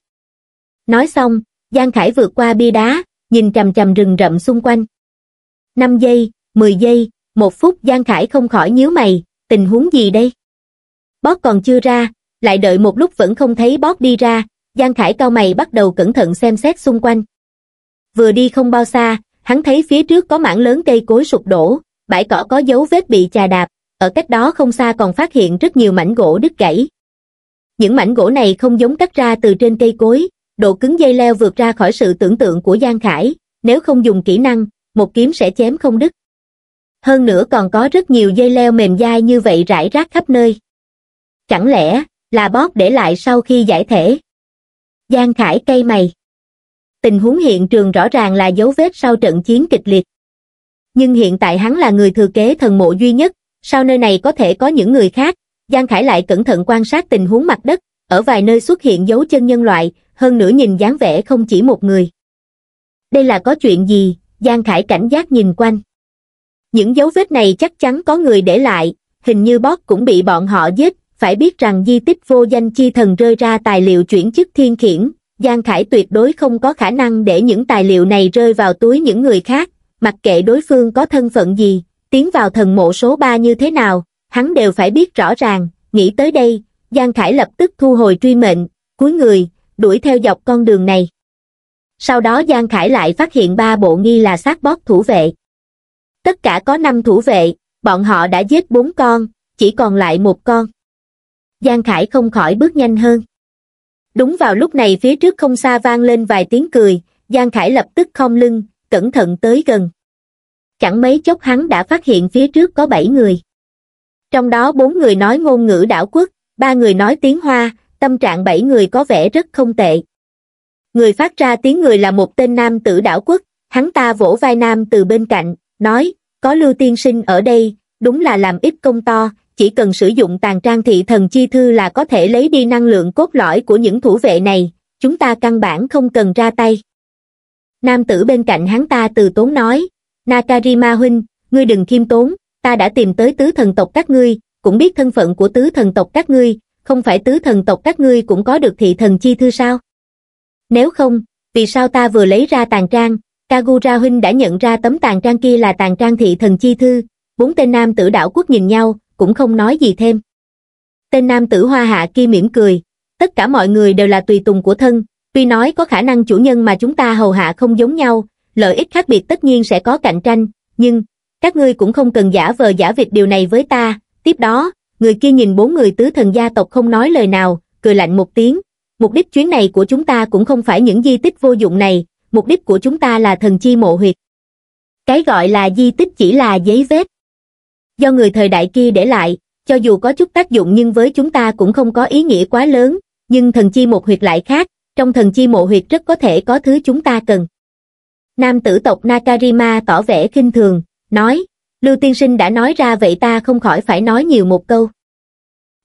Speaker 1: Nói xong, Giang Khải vượt qua bia đá, nhìn chầm chầm rừng rậm xung quanh. 5 giây, 10 giây, một phút Giang Khải không khỏi nhíu mày, tình huống gì đây? Bót còn chưa ra, lại đợi một lúc vẫn không thấy bót đi ra, Giang Khải cao mày bắt đầu cẩn thận xem xét xung quanh. Vừa đi không bao xa, hắn thấy phía trước có mảng lớn cây cối sụp đổ, bãi cỏ có dấu vết bị chà đạp, ở cách đó không xa còn phát hiện rất nhiều mảnh gỗ đứt gãy. Những mảnh gỗ này không giống cắt ra từ trên cây cối, độ cứng dây leo vượt ra khỏi sự tưởng tượng của Giang Khải, nếu không dùng kỹ năng, một kiếm sẽ chém không đứt. Hơn nữa còn có rất nhiều dây leo mềm dai như vậy rải rác khắp nơi. Chẳng lẽ, là bóp để lại sau khi giải thể? Giang Khải cây mày. Tình huống hiện trường rõ ràng là dấu vết sau trận chiến kịch liệt. Nhưng hiện tại hắn là người thừa kế thần mộ duy nhất, sau nơi này có thể có những người khác. Giang Khải lại cẩn thận quan sát tình huống mặt đất, ở vài nơi xuất hiện dấu chân nhân loại, hơn nữa nhìn dáng vẻ không chỉ một người. Đây là có chuyện gì? Giang Khải cảnh giác nhìn quanh. Những dấu vết này chắc chắn có người để lại, hình như bót cũng bị bọn họ giết, phải biết rằng di tích vô danh chi thần rơi ra tài liệu chuyển chức thiên khiển, Giang Khải tuyệt đối không có khả năng để những tài liệu này rơi vào túi những người khác, mặc kệ đối phương có thân phận gì, tiến vào thần mộ số 3 như thế nào, hắn đều phải biết rõ ràng, nghĩ tới đây, Giang Khải lập tức thu hồi truy mệnh, cuối người, đuổi theo dọc con đường này. Sau đó Giang Khải lại phát hiện ba bộ nghi là sát bót thủ vệ. Tất cả có 5 thủ vệ, bọn họ đã giết bốn con, chỉ còn lại một con. Giang Khải không khỏi bước nhanh hơn. Đúng vào lúc này phía trước không xa vang lên vài tiếng cười, Giang Khải lập tức khom lưng, cẩn thận tới gần. Chẳng mấy chốc hắn đã phát hiện phía trước có bảy người. Trong đó bốn người nói ngôn ngữ đảo quốc, ba người nói tiếng Hoa, tâm trạng bảy người có vẻ rất không tệ. Người phát ra tiếng người là một tên nam tử đảo quốc, hắn ta vỗ vai nam từ bên cạnh, nói, có lưu tiên sinh ở đây, đúng là làm ít công to, chỉ cần sử dụng tàn trang thị thần chi thư là có thể lấy đi năng lượng cốt lõi của những thủ vệ này, chúng ta căn bản không cần ra tay. Nam tử bên cạnh hắn ta từ tốn nói, Nakarima huynh, ngươi đừng khiêm tốn, ta đã tìm tới tứ thần tộc các ngươi, cũng biết thân phận của tứ thần tộc các ngươi, không phải tứ thần tộc các ngươi cũng có được thị thần chi thư sao? Nếu không, vì sao ta vừa lấy ra tàn trang, Kagura huynh đã nhận ra tấm tàn trang kia là tàn trang thị thần chi thư, bốn tên nam tử đảo quốc nhìn nhau, cũng không nói gì thêm. Tên nam tử hoa hạ kia mỉm cười, tất cả mọi người đều là tùy tùng của thân, tuy nói có khả năng chủ nhân mà chúng ta hầu hạ không giống nhau, lợi ích khác biệt tất nhiên sẽ có cạnh tranh, nhưng, các ngươi cũng không cần giả vờ giả việc điều này với ta, tiếp đó, người kia nhìn bốn người tứ thần gia tộc không nói lời nào, cười lạnh một tiếng, mục đích chuyến này của chúng ta cũng không phải những di tích vô dụng này, mục đích của chúng ta là thần chi mộ huyệt. Cái gọi là di tích chỉ là giấy vết. Do người thời đại kia để lại, cho dù có chút tác dụng nhưng với chúng ta cũng không có ý nghĩa quá lớn, nhưng thần chi một huyệt lại khác, trong thần chi mộ huyệt rất có thể có thứ chúng ta cần. Nam tử tộc Nakarima tỏ vẻ khinh thường, nói, Lưu Tiên Sinh đã nói ra vậy ta không khỏi phải nói nhiều một câu.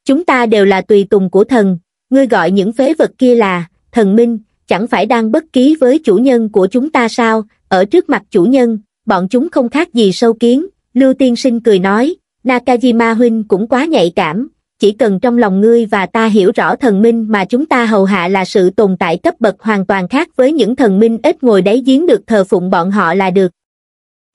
Speaker 1: Chúng ta đều là tùy tùng của thần, ngươi gọi những phế vật kia là, thần minh, chẳng phải đang bất ký với chủ nhân của chúng ta sao, ở trước mặt chủ nhân, bọn chúng không khác gì sâu kiến, Lưu Tiên Sinh cười nói, Nakajima huynh cũng quá nhạy cảm, chỉ cần trong lòng ngươi và ta hiểu rõ thần minh mà chúng ta hầu hạ là sự tồn tại cấp bậc hoàn toàn khác với những thần minh ít ngồi đáy giếng được thờ phụng bọn họ là được.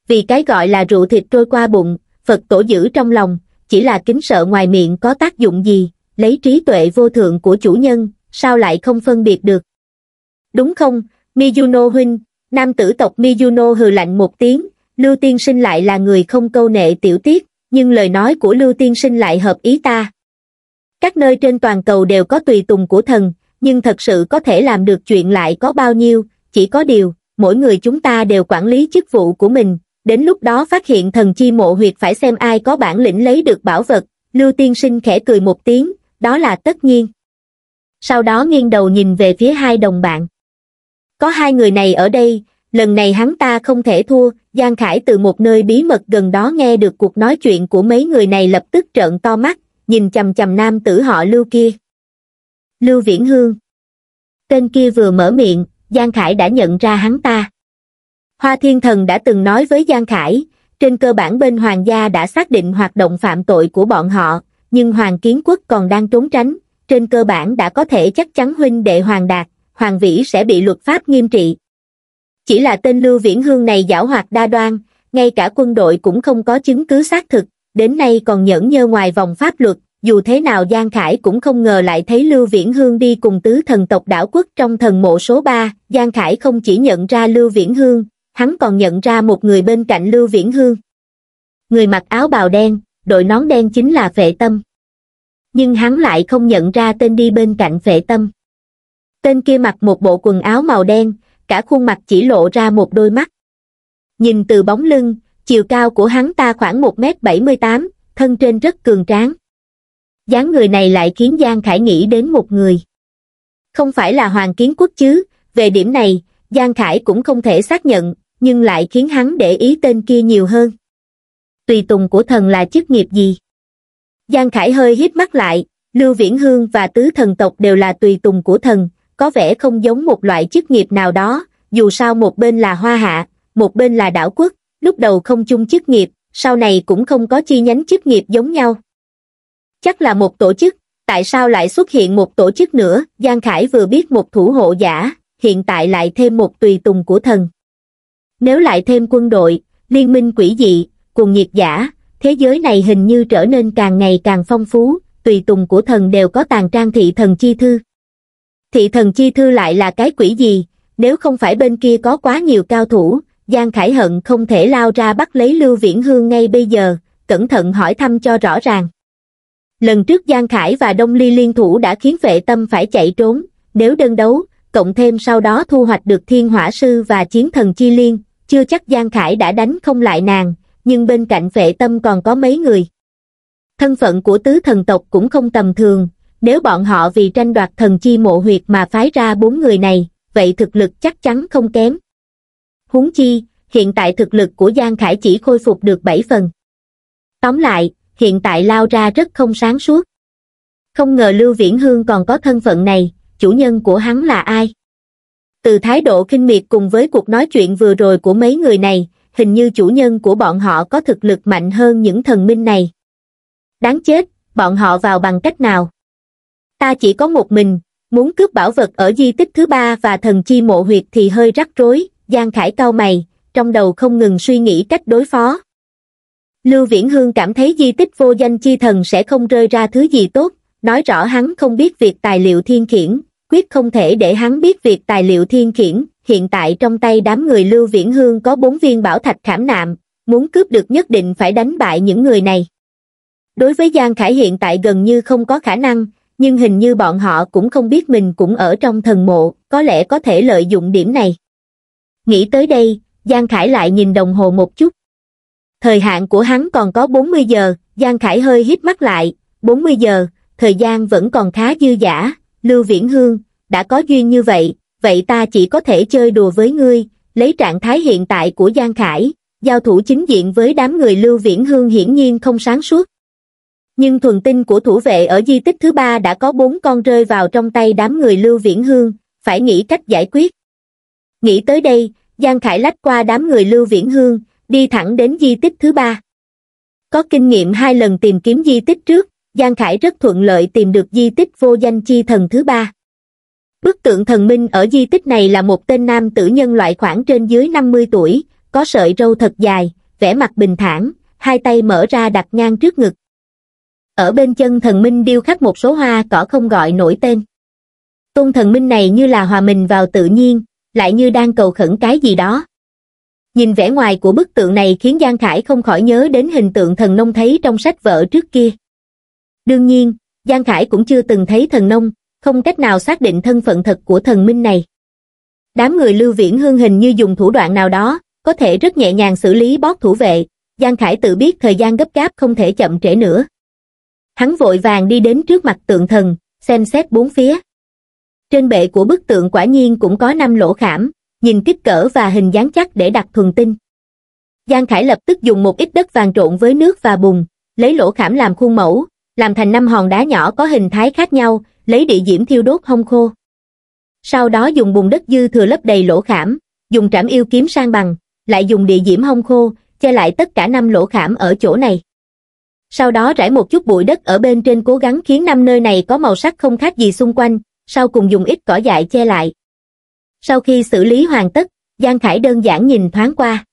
Speaker 1: Vì cái gọi là rượu thịt trôi qua bụng, Phật tổ giữ trong lòng, chỉ là kính sợ ngoài miệng có tác dụng gì, lấy trí tuệ vô thượng của chủ nhân, sao lại không phân biệt được. Đúng không, Mizuno huynh, nam tử tộc Mizuno hừ lạnh một tiếng, Lưu Tiên Sinh lại là người không câu nệ tiểu tiết, nhưng lời nói của Lưu Tiên Sinh lại hợp ý ta. Các nơi trên toàn cầu đều có tùy tùng của thần, nhưng thật sự có thể làm được chuyện lại có bao nhiêu, chỉ có điều, mỗi người chúng ta đều quản lý chức vụ của mình, đến lúc đó phát hiện thần chi mộ huyệt phải xem ai có bản lĩnh lấy được bảo vật, Lưu Tiên Sinh khẽ cười một tiếng, đó là tất nhiên. Sau đó nghiêng đầu nhìn về phía hai đồng bạn. Có hai người này ở đây, lần này hắn ta không thể thua, Giang Khải từ một nơi bí mật gần đó nghe được cuộc nói chuyện của mấy người này lập tức trợn to mắt, nhìn chầm chầm nam tử họ Lưu kia. Lưu Viễn Hương. Tên kia vừa mở miệng, Giang Khải đã nhận ra hắn ta. Hoa Thiên Thần đã từng nói với Giang Khải, trên cơ bản bên Hoàng gia đã xác định hoạt động phạm tội của bọn họ, nhưng Hoàng Kiến Quốc còn đang trốn tránh, trên cơ bản đã có thể chắc chắn huynh đệ Hoàng Đạt, Hoàng Vĩ sẽ bị luật pháp nghiêm trị. Chỉ là tên Lưu Viễn Hương này giảo hoạt đa đoan, ngay cả quân đội cũng không có chứng cứ xác thực, đến nay còn nhẫn nhơ ngoài vòng pháp luật, dù thế nào Giang Khải cũng không ngờ lại thấy Lưu Viễn Hương đi cùng tứ thần tộc đảo quốc trong thần mộ số 3, Giang Khải không chỉ nhận ra Lưu Viễn Hương, hắn còn nhận ra một người bên cạnh Lưu Viễn Hương. Người mặc áo bào đen, đội nón đen chính là Phệ Tâm. Nhưng hắn lại không nhận ra tên đi bên cạnh Phệ Tâm. Tên kia mặc một bộ quần áo màu đen, cả khuôn mặt chỉ lộ ra một đôi mắt. Nhìn từ bóng lưng, chiều cao của hắn ta khoảng 1m78, thân trên rất cường tráng. dáng người này lại khiến Giang Khải nghĩ đến một người. Không phải là Hoàng Kiến Quốc chứ, về điểm này, Giang Khải cũng không thể xác nhận, nhưng lại khiến hắn để ý tên kia nhiều hơn. Tùy tùng của thần là chức nghiệp gì? Giang Khải hơi hít mắt lại, Lưu Viễn Hương và Tứ Thần Tộc đều là tùy tùng của thần, có vẻ không giống một loại chức nghiệp nào đó, dù sao một bên là Hoa Hạ, một bên là đảo quốc, lúc đầu không chung chức nghiệp, sau này cũng không có chi nhánh chức nghiệp giống nhau. Chắc là một tổ chức, tại sao lại xuất hiện một tổ chức nữa, Giang Khải vừa biết một thủ hộ giả, hiện tại lại thêm một tùy tùng của thần. Nếu lại thêm quân đội, liên minh quỷ dị, cùng nhiệt giả, thế giới này hình như trở nên càng ngày càng phong phú, tùy tùng của thần đều có tàn trang thị thần chi thư. Thị thần chi thư lại là cái quỷ gì, nếu không phải bên kia có quá nhiều cao thủ, Giang Khải Hận không thể lao ra bắt lấy Lưu Viễn Hương ngay bây giờ, cẩn thận hỏi thăm cho rõ ràng. Lần trước Giang Khải và Đông Ly liên thủ đã khiến vệ tâm phải chạy trốn, nếu đơn đấu, cộng thêm sau đó thu hoạch được thiên hỏa sư và chiến thần chi liên, chưa chắc Giang Khải đã đánh không lại nàng, nhưng bên cạnh vệ tâm còn có mấy người. Thân phận của tứ thần tộc cũng không tầm thường, nếu bọn họ vì tranh đoạt thần chi mộ huyệt mà phái ra bốn người này, vậy thực lực chắc chắn không kém. Huống chi, hiện tại thực lực của Giang Khải chỉ khôi phục được 7 phần. Tóm lại, hiện tại lao ra rất không sáng suốt. Không ngờ Lưu Viễn Hương còn có thân phận này, chủ nhân của hắn là ai? Từ thái độ kinh miệt cùng với cuộc nói chuyện vừa rồi của mấy người này, hình như chủ nhân của bọn họ có thực lực mạnh hơn những thần minh này. Đáng chết, bọn họ vào bằng cách nào? Ta chỉ có một mình, muốn cướp bảo vật ở di tích thứ ba và thần chi mộ huyệt thì hơi rắc rối, Giang Khải cao mày, trong đầu không ngừng suy nghĩ cách đối phó. Lưu Viễn Hương cảm thấy di tích vô danh chi thần sẽ không rơi ra thứ gì tốt, nói rõ hắn không biết việc tài liệu thiên khiển, quyết không thể để hắn biết việc tài liệu thiên khiển, hiện tại trong tay đám người Lưu Viễn Hương có bốn viên bảo thạch khảm nạm, muốn cướp được nhất định phải đánh bại những người này. Đối với Giang Khải hiện tại gần như không có khả năng, nhưng hình như bọn họ cũng không biết mình cũng ở trong thần mộ, có lẽ có thể lợi dụng điểm này. Nghĩ tới đây, Giang Khải lại nhìn đồng hồ một chút. Thời hạn của hắn còn có 40 giờ, Giang Khải hơi hít mắt lại, 40 giờ, thời gian vẫn còn khá dư giả, Lưu Viễn Hương, đã có duyên như vậy, vậy ta chỉ có thể chơi đùa với ngươi, lấy trạng thái hiện tại của Giang Khải, giao thủ chính diện với đám người Lưu Viễn Hương hiển nhiên không sáng suốt. Nhưng thuần tinh của thủ vệ ở di tích thứ ba đã có bốn con rơi vào trong tay đám người Lưu Viễn Hương, phải nghĩ cách giải quyết. Nghĩ tới đây, Giang Khải lách qua đám người Lưu Viễn Hương, đi thẳng đến di tích thứ ba. Có kinh nghiệm hai lần tìm kiếm di tích trước, Giang Khải rất thuận lợi tìm được di tích vô danh chi thần thứ ba. Bức tượng thần minh ở di tích này là một tên nam tử nhân loại khoảng trên dưới 50 tuổi, có sợi râu thật dài, vẻ mặt bình thản, hai tay mở ra đặt ngang trước ngực. Ở bên chân thần minh điêu khắc một số hoa cỏ không gọi nổi tên. Tôn thần minh này như là hòa mình vào tự nhiên, lại như đang cầu khẩn cái gì đó. Nhìn vẻ ngoài của bức tượng này khiến Giang Khải không khỏi nhớ đến hình tượng thần nông thấy trong sách vở trước kia. Đương nhiên, Giang Khải cũng chưa từng thấy thần nông, không cách nào xác định thân phận thật của thần minh này. Đám người Lưu Viễn Hương hình như dùng thủ đoạn nào đó, có thể rất nhẹ nhàng xử lý bót thủ vệ, Giang Khải tự biết thời gian gấp gáp không thể chậm trễ nữa. Hắn vội vàng đi đến trước mặt tượng thần, xem xét bốn phía. Trên bệ của bức tượng quả nhiên cũng có năm lỗ khảm, nhìn kích cỡ và hình dáng chắc để đặt thuần tinh. Giang Khải lập tức dùng một ít đất vàng trộn với nước và bùn, lấy lỗ khảm làm khuôn mẫu, làm thành năm hòn đá nhỏ có hình thái khác nhau, lấy địa diễm thiêu đốt hông khô. Sau đó dùng bùn đất dư thừa lấp đầy lỗ khảm, dùng trảm yêu kiếm sang bằng, lại dùng địa diễm hông khô, che lại tất cả năm lỗ khảm ở chỗ này. Sau đó rải một chút bụi đất ở bên trên cố gắng khiến năm nơi này có màu sắc không khác gì xung quanh, sau cùng dùng ít cỏ dại che lại. Sau khi xử lý hoàn tất, Giang Khải đơn giản nhìn thoáng qua.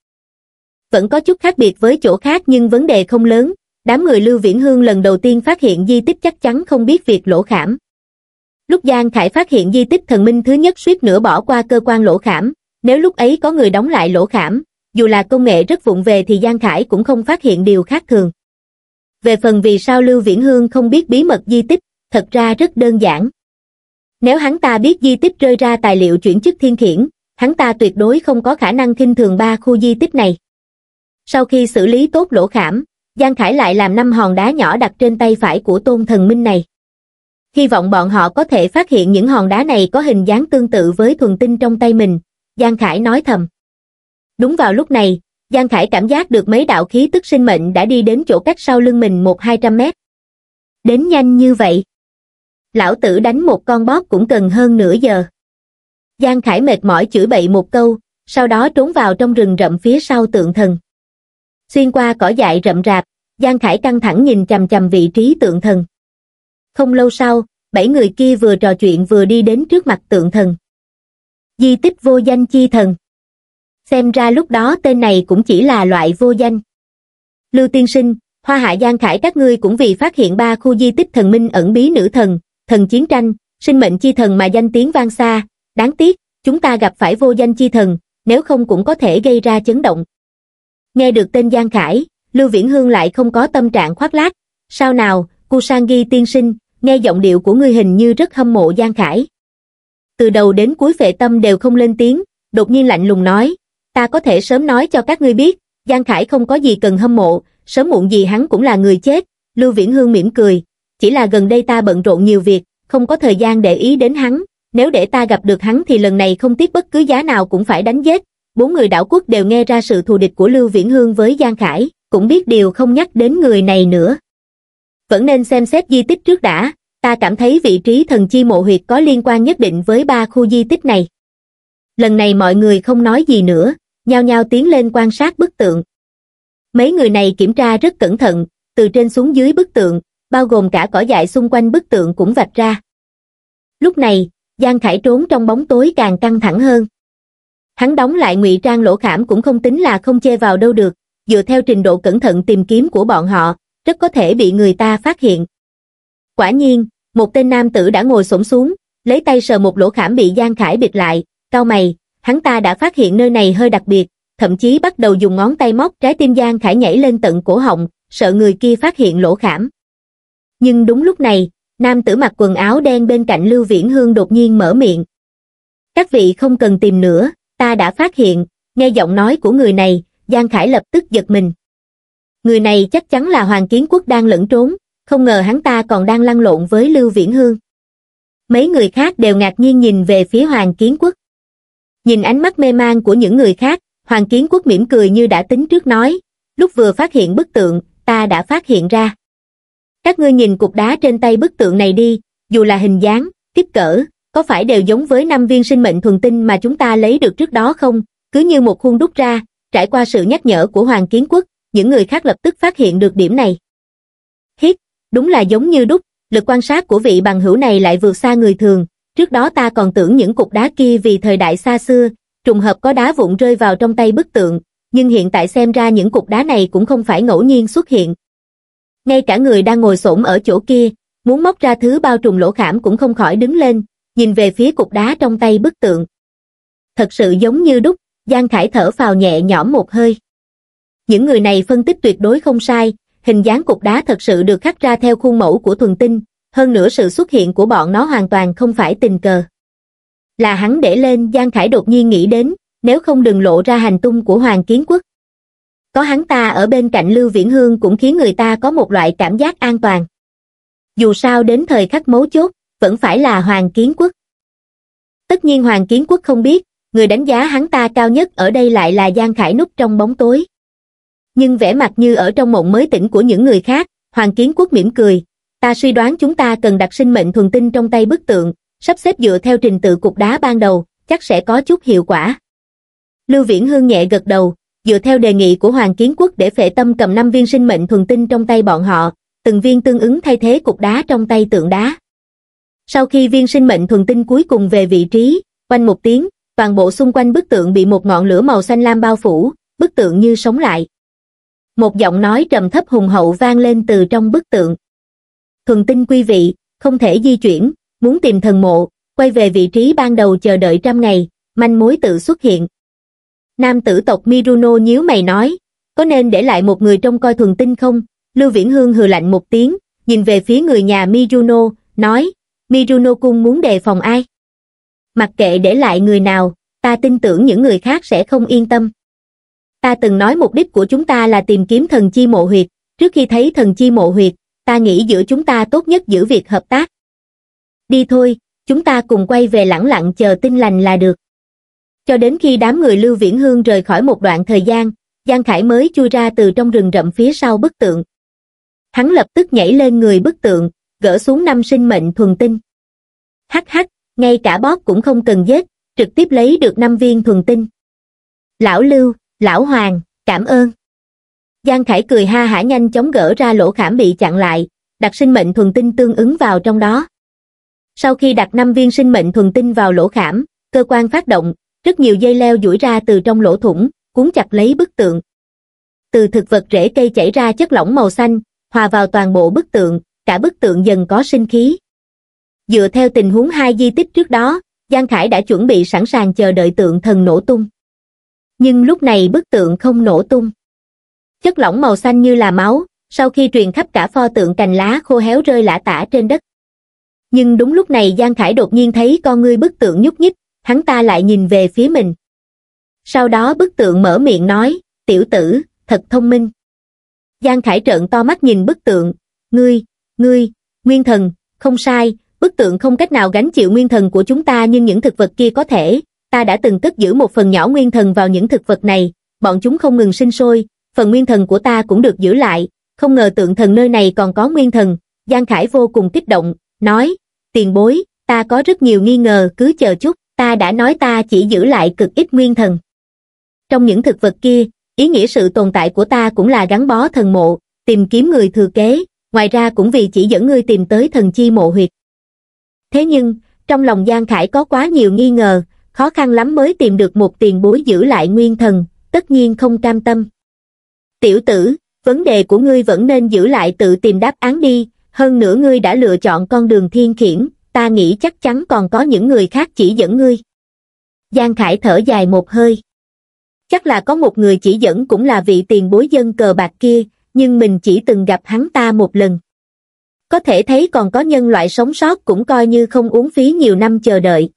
Speaker 1: Vẫn có chút khác biệt với chỗ khác nhưng vấn đề không lớn, đám người Lưu Viễn Hương lần đầu tiên phát hiện di tích chắc chắn không biết việc lỗ khảm. Lúc Giang Khải phát hiện di tích thần minh thứ nhất suýt nữa bỏ qua cơ quan lỗ khảm, nếu lúc ấy có người đóng lại lỗ khảm, dù là công nghệ rất vụng về thì Giang Khải cũng không phát hiện điều khác thường. Về phần vì sao Lưu Viễn Hương không biết bí mật di tích, thật ra rất đơn giản. Nếu hắn ta biết di tích rơi ra tài liệu chuyển chức thiên khiển, hắn ta tuyệt đối không có khả năng khinh thường ba khu di tích này. Sau khi xử lý tốt lỗ khảm, Giang Khải lại làm năm hòn đá nhỏ đặt trên tay phải của tôn thần minh này. Hy vọng bọn họ có thể phát hiện những hòn đá này có hình dáng tương tự với thuần tinh trong tay mình, Giang Khải nói thầm. Đúng vào lúc này, Giang Khải cảm giác được mấy đạo khí tức sinh mệnh đã đi đến chỗ cách sau lưng mình một hai trăm mét. Đến nhanh như vậy. Lão tử đánh một con bóp cũng cần hơn nửa giờ. Giang Khải mệt mỏi chửi bậy một câu, sau đó trốn vào trong rừng rậm phía sau tượng thần. Xuyên qua cỏ dại rậm rạp, Giang Khải căng thẳng nhìn chầm chầm vị trí tượng thần. Không lâu sau, bảy người kia vừa trò chuyện vừa đi đến trước mặt tượng thần. Di tích vô danh chi thần. Xem ra lúc đó tên này cũng chỉ là loại vô danh. Lưu Tiên Sinh, Hoa Hạ Giang Khải các ngươi cũng vì phát hiện ba khu di tích thần minh ẩn bí nữ thần, thần chiến tranh, sinh mệnh chi thần mà danh tiếng vang xa, đáng tiếc, chúng ta gặp phải vô danh chi thần, nếu không cũng có thể gây ra chấn động. Nghe được tên Giang Khải, Lưu Viễn Hương lại không có tâm trạng khoác lác, sao nào, Kusangi tiên sinh, nghe giọng điệu của ngươi hình như rất hâm mộ Giang Khải. Từ đầu đến cuối phệ tâm đều không lên tiếng, đột nhiên lạnh lùng nói, ta có thể sớm nói cho các ngươi biết, Giang Khải không có gì cần hâm mộ, sớm muộn gì hắn cũng là người chết, Lưu Viễn Hương mỉm cười, chỉ là gần đây ta bận rộn nhiều việc, không có thời gian để ý đến hắn, nếu để ta gặp được hắn thì lần này không tiếc bất cứ giá nào cũng phải đánh giết. Bốn người đảo quốc đều nghe ra sự thù địch của Lưu Viễn Hương với Giang Khải, cũng biết điều không nhắc đến người này nữa. Vẫn nên xem xét di tích trước đã, ta cảm thấy vị trí thần chi mộ huyệt có liên quan nhất định với ba khu di tích này. Lần này mọi người không nói gì nữa, nhao nhao tiến lên quan sát bức tượng. Mấy người này kiểm tra rất cẩn thận, từ trên xuống dưới bức tượng, bao gồm cả cỏ dại xung quanh bức tượng cũng vạch ra. Lúc này, Giang Khải trốn trong bóng tối càng căng thẳng hơn. Hắn đóng lại ngụy trang lỗ khảm cũng không tính là không chê vào đâu được, dựa theo trình độ cẩn thận tìm kiếm của bọn họ, rất có thể bị người ta phát hiện. Quả nhiên, một tên nam tử đã ngồi xổm xuống, lấy tay sờ một lỗ khảm bị Giang Khải bịt lại, cau mày, hắn ta đã phát hiện nơi này hơi đặc biệt, thậm chí bắt đầu dùng ngón tay móc trái tim Giang Khải nhảy lên tận cổ họng, sợ người kia phát hiện lỗ khảm. Nhưng đúng lúc này, nam tử mặc quần áo đen bên cạnh Lưu Viễn Hương đột nhiên mở miệng. Các vị không cần tìm nữa, ta đã phát hiện, nghe giọng nói của người này, Giang Khải lập tức giật mình. Người này chắc chắn là Hoàng Kiến Quốc đang lẫn trốn, không ngờ hắn ta còn đang lăn lộn với Lưu Viễn Hương. Mấy người khác đều ngạc nhiên nhìn về phía Hoàng Kiến Quốc. Nhìn ánh mắt mê man của những người khác, Hoàng Kiến Quốc mỉm cười như đã tính trước nói, lúc vừa phát hiện bức tượng, ta đã phát hiện ra. Các ngươi nhìn cục đá trên tay bức tượng này đi, dù là hình dáng, kích cỡ, có phải đều giống với năm viên sinh mệnh thuần tinh mà chúng ta lấy được trước đó không? Cứ như một khuôn đúc ra, trải qua sự nhắc nhở của Hoàng Kiến Quốc, những người khác lập tức phát hiện được điểm này. Hít, đúng là giống như đúc, lực quan sát của vị bằng hữu này lại vượt xa người thường, trước đó ta còn tưởng những cục đá kia vì thời đại xa xưa, trùng hợp có đá vụn rơi vào trong tay bức tượng, nhưng hiện tại xem ra những cục đá này cũng không phải ngẫu nhiên xuất hiện. Ngay cả người đang ngồi xổm ở chỗ kia, muốn móc ra thứ bao trùm lỗ khảm cũng không khỏi đứng lên, nhìn về phía cục đá trong tay bức tượng. Thật sự giống như đúc, Giang Khải thở phào nhẹ nhõm một hơi. Những người này phân tích tuyệt đối không sai, hình dáng cục đá thật sự được khắc ra theo khuôn mẫu của thuần tinh, hơn nữa sự xuất hiện của bọn nó hoàn toàn không phải tình cờ. Là hắn để lên Giang Khải đột nhiên nghĩ đến, nếu không đừng lộ ra hành tung của Hoàng Kiến Quốc. Có hắn ta ở bên cạnh Lưu Viễn Hương cũng khiến người ta có một loại cảm giác an toàn. Dù sao đến thời khắc mấu chốt, vẫn phải là Hoàng Kiến Quốc. Tất nhiên Hoàng Kiến Quốc không biết, người đánh giá hắn ta cao nhất ở đây lại là Giang Khải núp trong bóng tối. Nhưng vẻ mặt như ở trong mộng mới tỉnh của những người khác, Hoàng Kiến Quốc mỉm cười, ta suy đoán chúng ta cần đặt sinh mệnh thuần tinh trong tay bức tượng, sắp xếp dựa theo trình tự cục đá ban đầu, chắc sẽ có chút hiệu quả. Lưu Viễn Hương nhẹ gật đầu, dựa theo đề nghị của Hoàng Kiến Quốc để phệ tâm cầm 5 viên sinh mệnh thuần tinh trong tay bọn họ, từng viên tương ứng thay thế cục đá trong tay tượng đá. Sau khi viên sinh mệnh thuần tinh cuối cùng về vị trí, quanh một tiếng, toàn bộ xung quanh bức tượng bị một ngọn lửa màu xanh lam bao phủ, bức tượng như sống lại. Một giọng nói trầm thấp hùng hậu vang lên từ trong bức tượng. Thuần tinh quý vị, không thể di chuyển, muốn tìm thần mộ, quay về vị trí ban đầu chờ đợi trăm ngày, manh mối tự xuất hiện. Nam tử tộc Miruno nhíu mày nói, có nên để lại một người trông coi thuần tinh không? Lưu Viễn Hương hừ lạnh một tiếng, nhìn về phía người nhà Miruno, nói, Miruno cung muốn đề phòng ai? Mặc kệ để lại người nào, ta tin tưởng những người khác sẽ không yên tâm. Ta từng nói mục đích của chúng ta là tìm kiếm thần chi mộ huyệt, trước khi thấy thần chi mộ huyệt, ta nghĩ giữa chúng ta tốt nhất giữ việc hợp tác. Đi thôi, chúng ta cùng quay về lẳng lặng chờ tin lành là được. Cho đến khi đám người Lưu Viễn Hương rời khỏi một đoạn thời gian, Giang Khải mới chui ra từ trong rừng rậm phía sau bức tượng. Hắn lập tức nhảy lên người bức tượng, gỡ xuống năm sinh mệnh thuần tinh. Hắc hắc, ngay cả bóp cũng không cần giết, trực tiếp lấy được năm viên thuần tinh. Lão Lưu, Lão Hoàng, cảm ơn. Giang Khải cười ha hả nhanh chóng gỡ ra lỗ khảm bị chặn lại, đặt sinh mệnh thuần tinh tương ứng vào trong đó. Sau khi đặt năm viên sinh mệnh thuần tinh vào lỗ khảm, cơ quan phát động, rất nhiều dây leo duỗi ra từ trong lỗ thủng, cuốn chặt lấy bức tượng. Từ thực vật rễ cây chảy ra chất lỏng màu xanh, hòa vào toàn bộ bức tượng, cả bức tượng dần có sinh khí. Dựa theo tình huống hai di tích trước đó, Giang Khải đã chuẩn bị sẵn sàng chờ đợi tượng thần nổ tung. Nhưng lúc này bức tượng không nổ tung. Chất lỏng màu xanh như là máu, sau khi truyền khắp cả pho tượng cành lá khô héo rơi lả tả trên đất. Nhưng đúng lúc này Giang Khải đột nhiên thấy con ngươi bức tượng nhúc nhích, hắn ta lại nhìn về phía mình. Sau đó bức tượng mở miệng nói, tiểu tử, thật thông minh. Giang Khải trợn to mắt nhìn bức tượng, ngươi, ngươi, nguyên thần, không sai, bức tượng không cách nào gánh chịu nguyên thần của chúng ta nhưng những thực vật kia có thể, ta đã từng cất giữ một phần nhỏ nguyên thần vào những thực vật này, bọn chúng không ngừng sinh sôi, phần nguyên thần của ta cũng được giữ lại, không ngờ tượng thần nơi này còn có nguyên thần, Giang Khải vô cùng kích động, nói, tiền bối, ta có rất nhiều nghi ngờ, cứ chờ chút, ta đã nói ta chỉ giữ lại cực ít nguyên thần. Trong những thực vật kia, ý nghĩa sự tồn tại của ta cũng là gắn bó thần mộ, tìm kiếm người thừa kế, ngoài ra cũng vì chỉ dẫn ngươi tìm tới thần chi mộ huyệt. Thế nhưng, trong lòng Giang Khải có quá nhiều nghi ngờ, khó khăn lắm mới tìm được một tiền bối giữ lại nguyên thần, tất nhiên không cam tâm. Tiểu tử, vấn đề của ngươi vẫn nên giữ lại tự tìm đáp án đi, hơn nữa ngươi đã lựa chọn con đường thiên khiển, ta nghĩ chắc chắn còn có những người khác chỉ dẫn ngươi. Giang Khải thở dài một hơi. Chắc là có một người chỉ dẫn cũng là vị tiền bối dân cờ bạc kia, nhưng mình chỉ từng gặp hắn ta một lần. Có thể thấy còn có nhân loại sống sót cũng coi như không uống phí nhiều năm chờ đợi.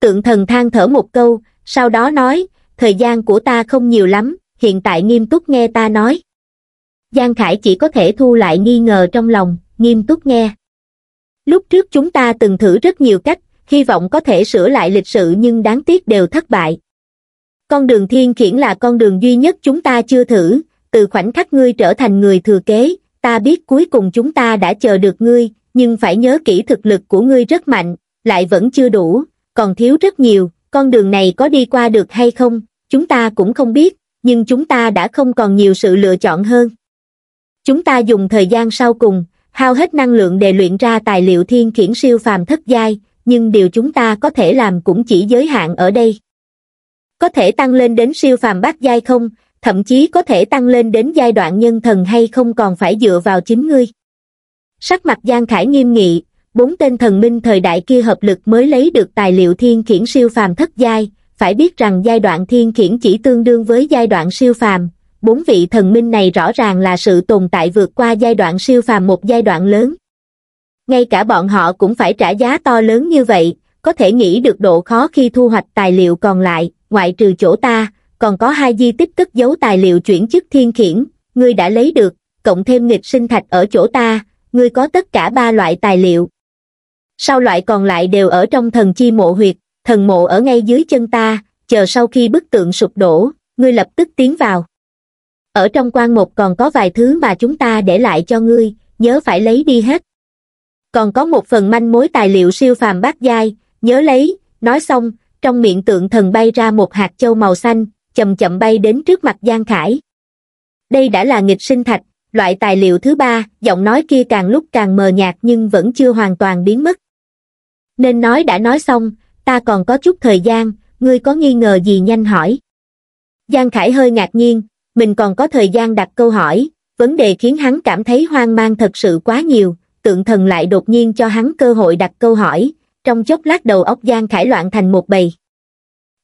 Speaker 1: Tượng thần than thở một câu, sau đó nói, thời gian của ta không nhiều lắm, hiện tại nghiêm túc nghe ta nói. Giang Khải chỉ có thể thu lại nghi ngờ trong lòng, nghiêm túc nghe. Lúc trước chúng ta từng thử rất nhiều cách, hy vọng có thể sửa lại lịch sử nhưng đáng tiếc đều thất bại. Con đường thiên khiển là con đường duy nhất chúng ta chưa thử, từ khoảnh khắc ngươi trở thành người thừa kế, ta biết cuối cùng chúng ta đã chờ được ngươi, nhưng phải nhớ kỹ thực lực của ngươi rất mạnh, lại vẫn chưa đủ, còn thiếu rất nhiều, con đường này có đi qua được hay không, chúng ta cũng không biết, nhưng chúng ta đã không còn nhiều sự lựa chọn hơn. Chúng ta dùng thời gian sau cùng, hao hết năng lượng để luyện ra tài liệu thiên khiển siêu phàm thất giai, nhưng điều chúng ta có thể làm cũng chỉ giới hạn ở đây. Có thể tăng lên đến siêu phàm bát giai không, thậm chí có thể tăng lên đến giai đoạn nhân thần hay không còn phải dựa vào chính ngươi. Sắc mặt Giang Khải nghiêm nghị, bốn tên thần minh thời đại kia hợp lực mới lấy được tài liệu thiên khiển siêu phàm thất giai, phải biết rằng giai đoạn thiên khiển chỉ tương đương với giai đoạn siêu phàm, bốn vị thần minh này rõ ràng là sự tồn tại vượt qua giai đoạn siêu phàm một giai đoạn lớn. Ngay cả bọn họ cũng phải trả giá to lớn như vậy, có thể nghĩ được độ khó khi thu hoạch tài liệu còn lại, ngoại trừ chỗ ta, còn có hai di tích cất giấu tài liệu chuyển chức thiên khiển, ngươi đã lấy được, cộng thêm nghịch sinh thạch ở chỗ ta, ngươi có tất cả ba loại tài liệu. Sau loại còn lại đều ở trong thần chi mộ huyệt, thần mộ ở ngay dưới chân ta, chờ sau khi bức tượng sụp đổ, ngươi lập tức tiến vào. Ở trong quan một còn có vài thứ mà chúng ta để lại cho ngươi, nhớ phải lấy đi hết. Còn có một phần manh mối tài liệu siêu phàm bát giai, nhớ lấy, nói xong, trong miệng tượng thần bay ra một hạt châu màu xanh, chậm chậm bay đến trước mặt Giang Khải. Đây đã là nghịch sinh thạch, loại tài liệu thứ ba, giọng nói kia càng lúc càng mờ nhạt nhưng vẫn chưa hoàn toàn biến mất. Nên nói đã nói xong, ta còn có chút thời gian, ngươi có nghi ngờ gì nhanh hỏi. Giang Khải hơi ngạc nhiên, mình còn có thời gian đặt câu hỏi, vấn đề khiến hắn cảm thấy hoang mang thật sự quá nhiều, tượng thần lại đột nhiên cho hắn cơ hội đặt câu hỏi, trong chốc lát đầu óc Giang Khải loạn thành một bầy.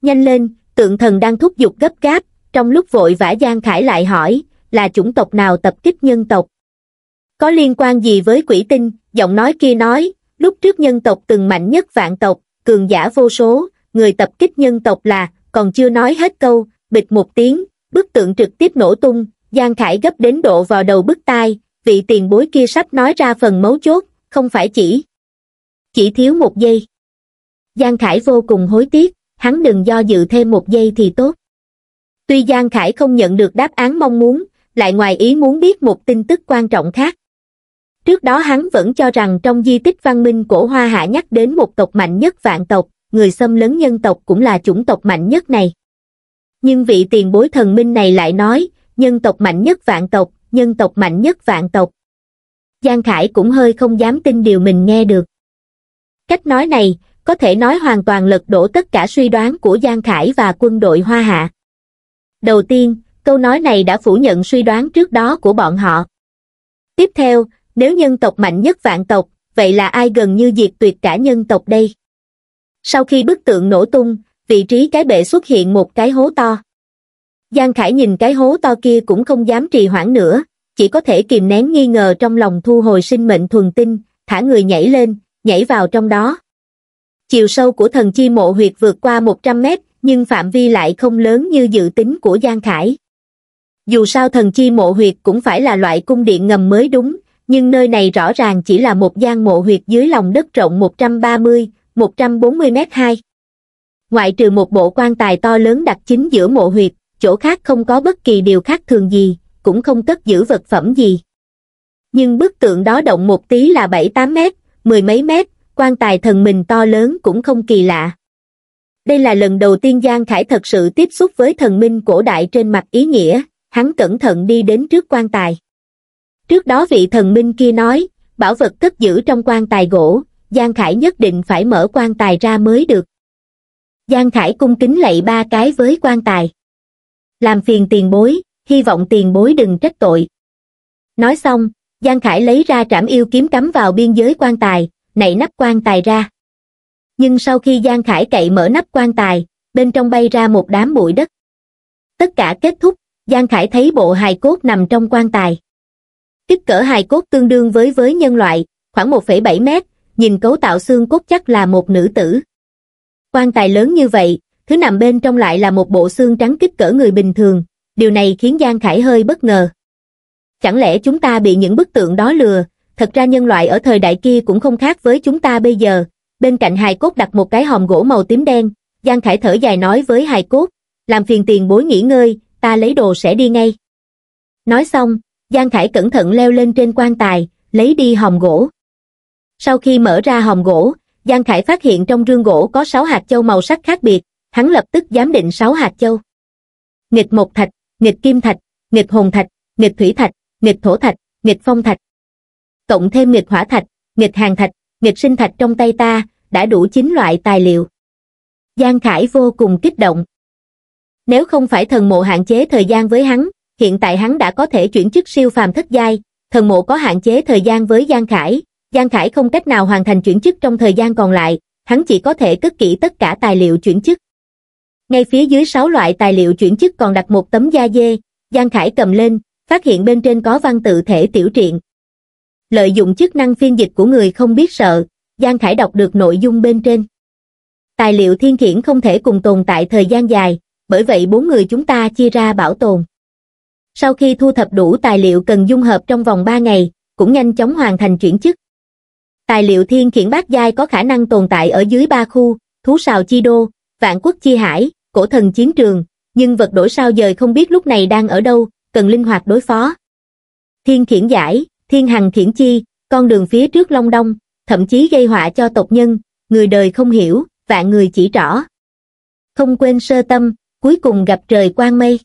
Speaker 1: Nhanh lên, tượng thần đang thúc giục gấp gáp, trong lúc vội vã Giang Khải lại hỏi, là chủng tộc nào tập kích nhân tộc? Có liên quan gì với quỷ tinh, giọng nói kia nói, lúc trước nhân tộc từng mạnh nhất vạn tộc, cường giả vô số, người tập kích nhân tộc là, còn chưa nói hết câu, bịch một tiếng, bức tượng trực tiếp nổ tung, Giang Khải gấp đến độ vào đầu bức tai, vị tiền bối kia sắp nói ra phần mấu chốt, không phải chỉ. Chỉ thiếu một giây. Giang Khải vô cùng hối tiếc, hắn đừng do dự thêm một giây thì tốt. Tuy Giang Khải không nhận được đáp án mong muốn, lại ngoài ý muốn biết một tin tức quan trọng khác. Trước đó hắn vẫn cho rằng trong di tích văn minh cổ Hoa Hạ nhắc đến một tộc mạnh nhất vạn tộc, người xâm lấn nhân tộc cũng là chủng tộc mạnh nhất này. Nhưng vị tiền bối thần minh này lại nói, nhân tộc mạnh nhất vạn tộc, nhân tộc mạnh nhất vạn tộc. Giang Khải cũng hơi không dám tin điều mình nghe được. Cách nói này, có thể nói hoàn toàn lật đổ tất cả suy đoán của Giang Khải và quân đội Hoa Hạ. Đầu tiên, câu nói này đã phủ nhận suy đoán trước đó của bọn họ. Tiếp theo, nếu nhân tộc mạnh nhất vạn tộc, vậy là ai gần như diệt tuyệt cả nhân tộc đây? Sau khi bức tượng nổ tung, vị trí cái bệ xuất hiện một cái hố to. Giang Khải nhìn cái hố to kia cũng không dám trì hoãn nữa, chỉ có thể kìm nén nghi ngờ trong lòng thu hồi sinh mệnh thuần tinh, thả người nhảy lên, nhảy vào trong đó. Chiều sâu của thần chi mộ huyệt vượt qua 100 mét, nhưng phạm vi lại không lớn như dự tính của Giang Khải. Dù sao thần chi mộ huyệt cũng phải là loại cung điện ngầm mới đúng, nhưng nơi này rõ ràng chỉ là một gian mộ huyệt dưới lòng đất rộng 130, 140 mét 2. Ngoại trừ một bộ quan tài to lớn đặt chính giữa mộ huyệt, chỗ khác không có bất kỳ điều khác thường gì, cũng không cất giữ vật phẩm gì. Nhưng bức tượng đó động một tí là 7-8 mét, mười mấy mét, quan tài thần mình to lớn cũng không kỳ lạ. Đây là lần đầu tiên Giang Khải thật sự tiếp xúc với thần minh cổ đại trên mặt ý nghĩa, hắn cẩn thận đi đến trước quan tài. Trước đó vị thần minh kia nói, bảo vật cất giữ trong quan tài gỗ, Giang Khải nhất định phải mở quan tài ra mới được. Giang Khải cung kính lạy ba cái với quan tài. Làm phiền tiền bối, hy vọng tiền bối đừng trách tội. Nói xong, Giang Khải lấy ra trảm yêu kiếm cắm vào biên giới quan tài, nảy nắp quan tài ra. Nhưng sau khi Giang Khải cậy mở nắp quan tài, bên trong bay ra một đám bụi đất. Tất cả kết thúc, Giang Khải thấy bộ hài cốt nằm trong quan tài. Kích cỡ hài cốt tương đương với với nhân loại, khoảng 1,7 mét, nhìn cấu tạo xương cốt chắc là một nữ tử. Quan tài lớn như vậy, thứ nằm bên trong lại là một bộ xương trắng kích cỡ người bình thường, điều này khiến Giang Khải hơi bất ngờ. Chẳng lẽ chúng ta bị những bức tượng đó lừa, thật ra nhân loại ở thời đại kia cũng không khác với chúng ta bây giờ, bên cạnh hài cốt đặt một cái hòm gỗ màu tím đen, Giang Khải thở dài nói với hài cốt, làm phiền tiền bối nghỉ ngơi, ta lấy đồ sẽ đi ngay. Nói xong, Giang Khải cẩn thận leo lên trên quan tài, lấy đi hòm gỗ. Sau khi mở ra hòm gỗ, Giang Khải phát hiện trong rương gỗ có 6 hạt châu màu sắc khác biệt, hắn lập tức giám định 6 hạt châu. Nghịch mộc thạch, nghịch kim thạch, nghịch hồn thạch, nghịch thủy thạch, nghịch thổ thạch, nghịch phong thạch. Cộng thêm nghịch hỏa thạch, nghịch hàng thạch, nghịch sinh thạch trong tay ta, đã đủ 9 loại tài liệu. Giang Khải vô cùng kích động. Nếu không phải thần mộ hạn chế thời gian với hắn, hiện tại hắn đã có thể chuyển chức siêu phàm thất giai, thần mộ có hạn chế thời gian với Giang Khải, Giang Khải không cách nào hoàn thành chuyển chức trong thời gian còn lại, hắn chỉ có thể cất kỹ tất cả tài liệu chuyển chức. Ngay phía dưới sáu loại tài liệu chuyển chức còn đặt một tấm da dê, Giang Khải cầm lên, phát hiện bên trên có văn tự thể tiểu truyện. Lợi dụng chức năng phiên dịch của người không biết sợ, Giang Khải đọc được nội dung bên trên. Tài liệu thiên khiển không thể cùng tồn tại thời gian dài, bởi vậy bốn người chúng ta chia ra bảo tồn. Sau khi thu thập đủ tài liệu cần dung hợp trong vòng 3 ngày, cũng nhanh chóng hoàn thành chuyển chức. Tài liệu thiên khiển bát giai có khả năng tồn tại ở dưới ba khu, thú sào chi đô, vạn quốc chi hải, cổ thần chiến trường, nhưng vật đổi sao dời không biết lúc này đang ở đâu, cần linh hoạt đối phó. Thiên khiển giải, thiên hằng khiển chi, con đường phía trước long đông, thậm chí gây họa cho tộc nhân, người đời không hiểu, vạn người chỉ rõ. Không quên sơ tâm, cuối cùng gặp trời quang mây.